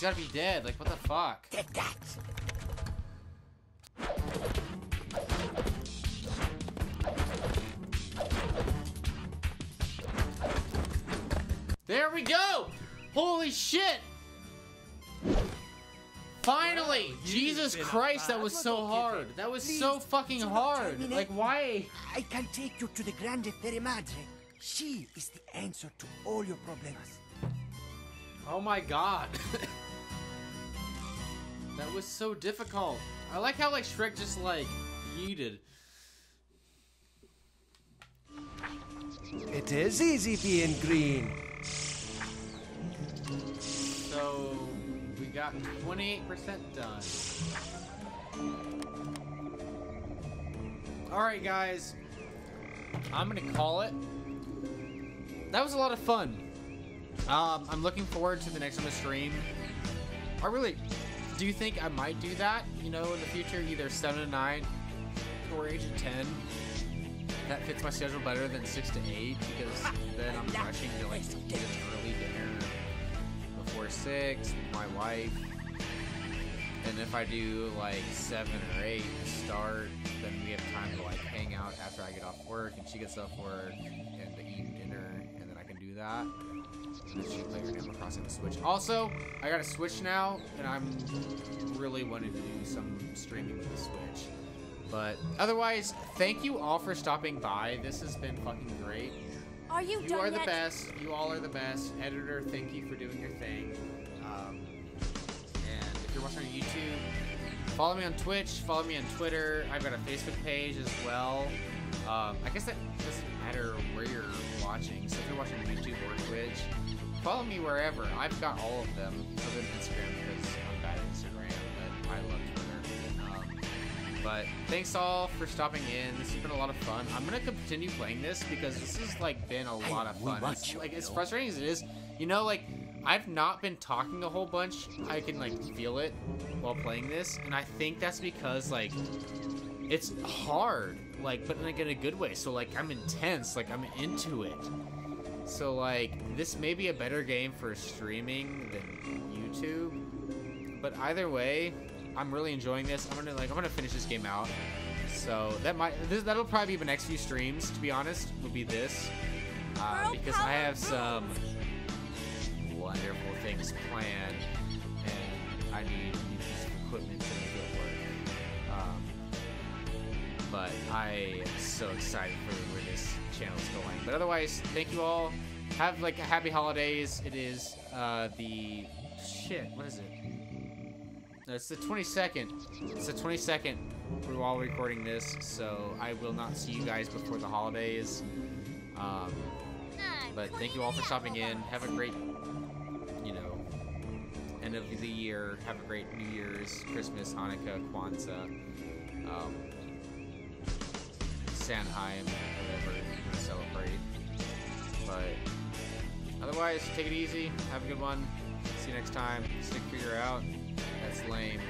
He's gotta be dead. Like, what the fuck? Take that. There we go! Holy shit! Finally! Jesus Christ, that was so hard. That was so fucking do not hard. Like, why? I can take you to the Grande Fere Madre. She is the answer to all your problems. Oh my god. that was so difficult. I like how, like, Shrek just, like, yeeted. It is easy being green. So, we got 28% done. Alright, guys. I'm gonna call it. That was a lot of fun. Um, I'm looking forward to the next one to stream. I really do you think I might do that, you know, in the future, either 7 to 9 or 8 to 10. That fits my schedule better than 6 to 8 because then I'm rushing to like eat an early dinner before six with my wife. And if I do like seven or eight start, then we have time to like hang out after I get off work and she gets off work and to eat dinner and then I can do that. And then she can play her Animal Crossing the Switch. Also, I got a Switch now and I'm really wanting to do some streaming with the Switch. But otherwise, thank you all for stopping by. This has been fucking great. Are you, You are the yet? best. You all are the best. Editor, thank you for doing your thing. Um, and if you're watching on YouTube, follow me on Twitch. Follow me on Twitter. I've got a Facebook page as well. Um, I guess that doesn't matter where you're watching. So if you're watching on YouTube or Twitch, follow me wherever. I've got all of them, other than Instagram because I'm bad at Instagram, but I love Twitter. Um, but thanks all for stopping in. This has been a lot of fun. I'm gonna continue playing this because this has like been a lot of fun. It's, like as frustrating as it is, you know, like I've not been talking a whole bunch. I can like feel it while playing this, and I think that's because like it's hard, like but like in a good way. So like I'm intense, like I'm into it. So like this may be a better game for streaming than YouTube. But either way, I'm really enjoying this. I'm gonna like I'm gonna finish this game out. So that might this, that'll probably be the next few streams. To be honest, would be this uh, because I have some wonderful things planned, and I need equipment to make it work. Um, but I am so excited for this going. But otherwise, thank you all. Have like a happy holidays. It is uh, the shit. What is it? No, It's the 22nd. It's the 22nd. We're all recording this, so I will not see you guys before the holidays. Um, but thank you all for stopping in. Have a great, you know, end of the year. Have a great New Year's, Christmas, Hanukkah, Kwanzaa, um, Samhain, whatever celebrate. But otherwise, take it easy. Have a good one. See you next time. Stick figure out. That's Lane.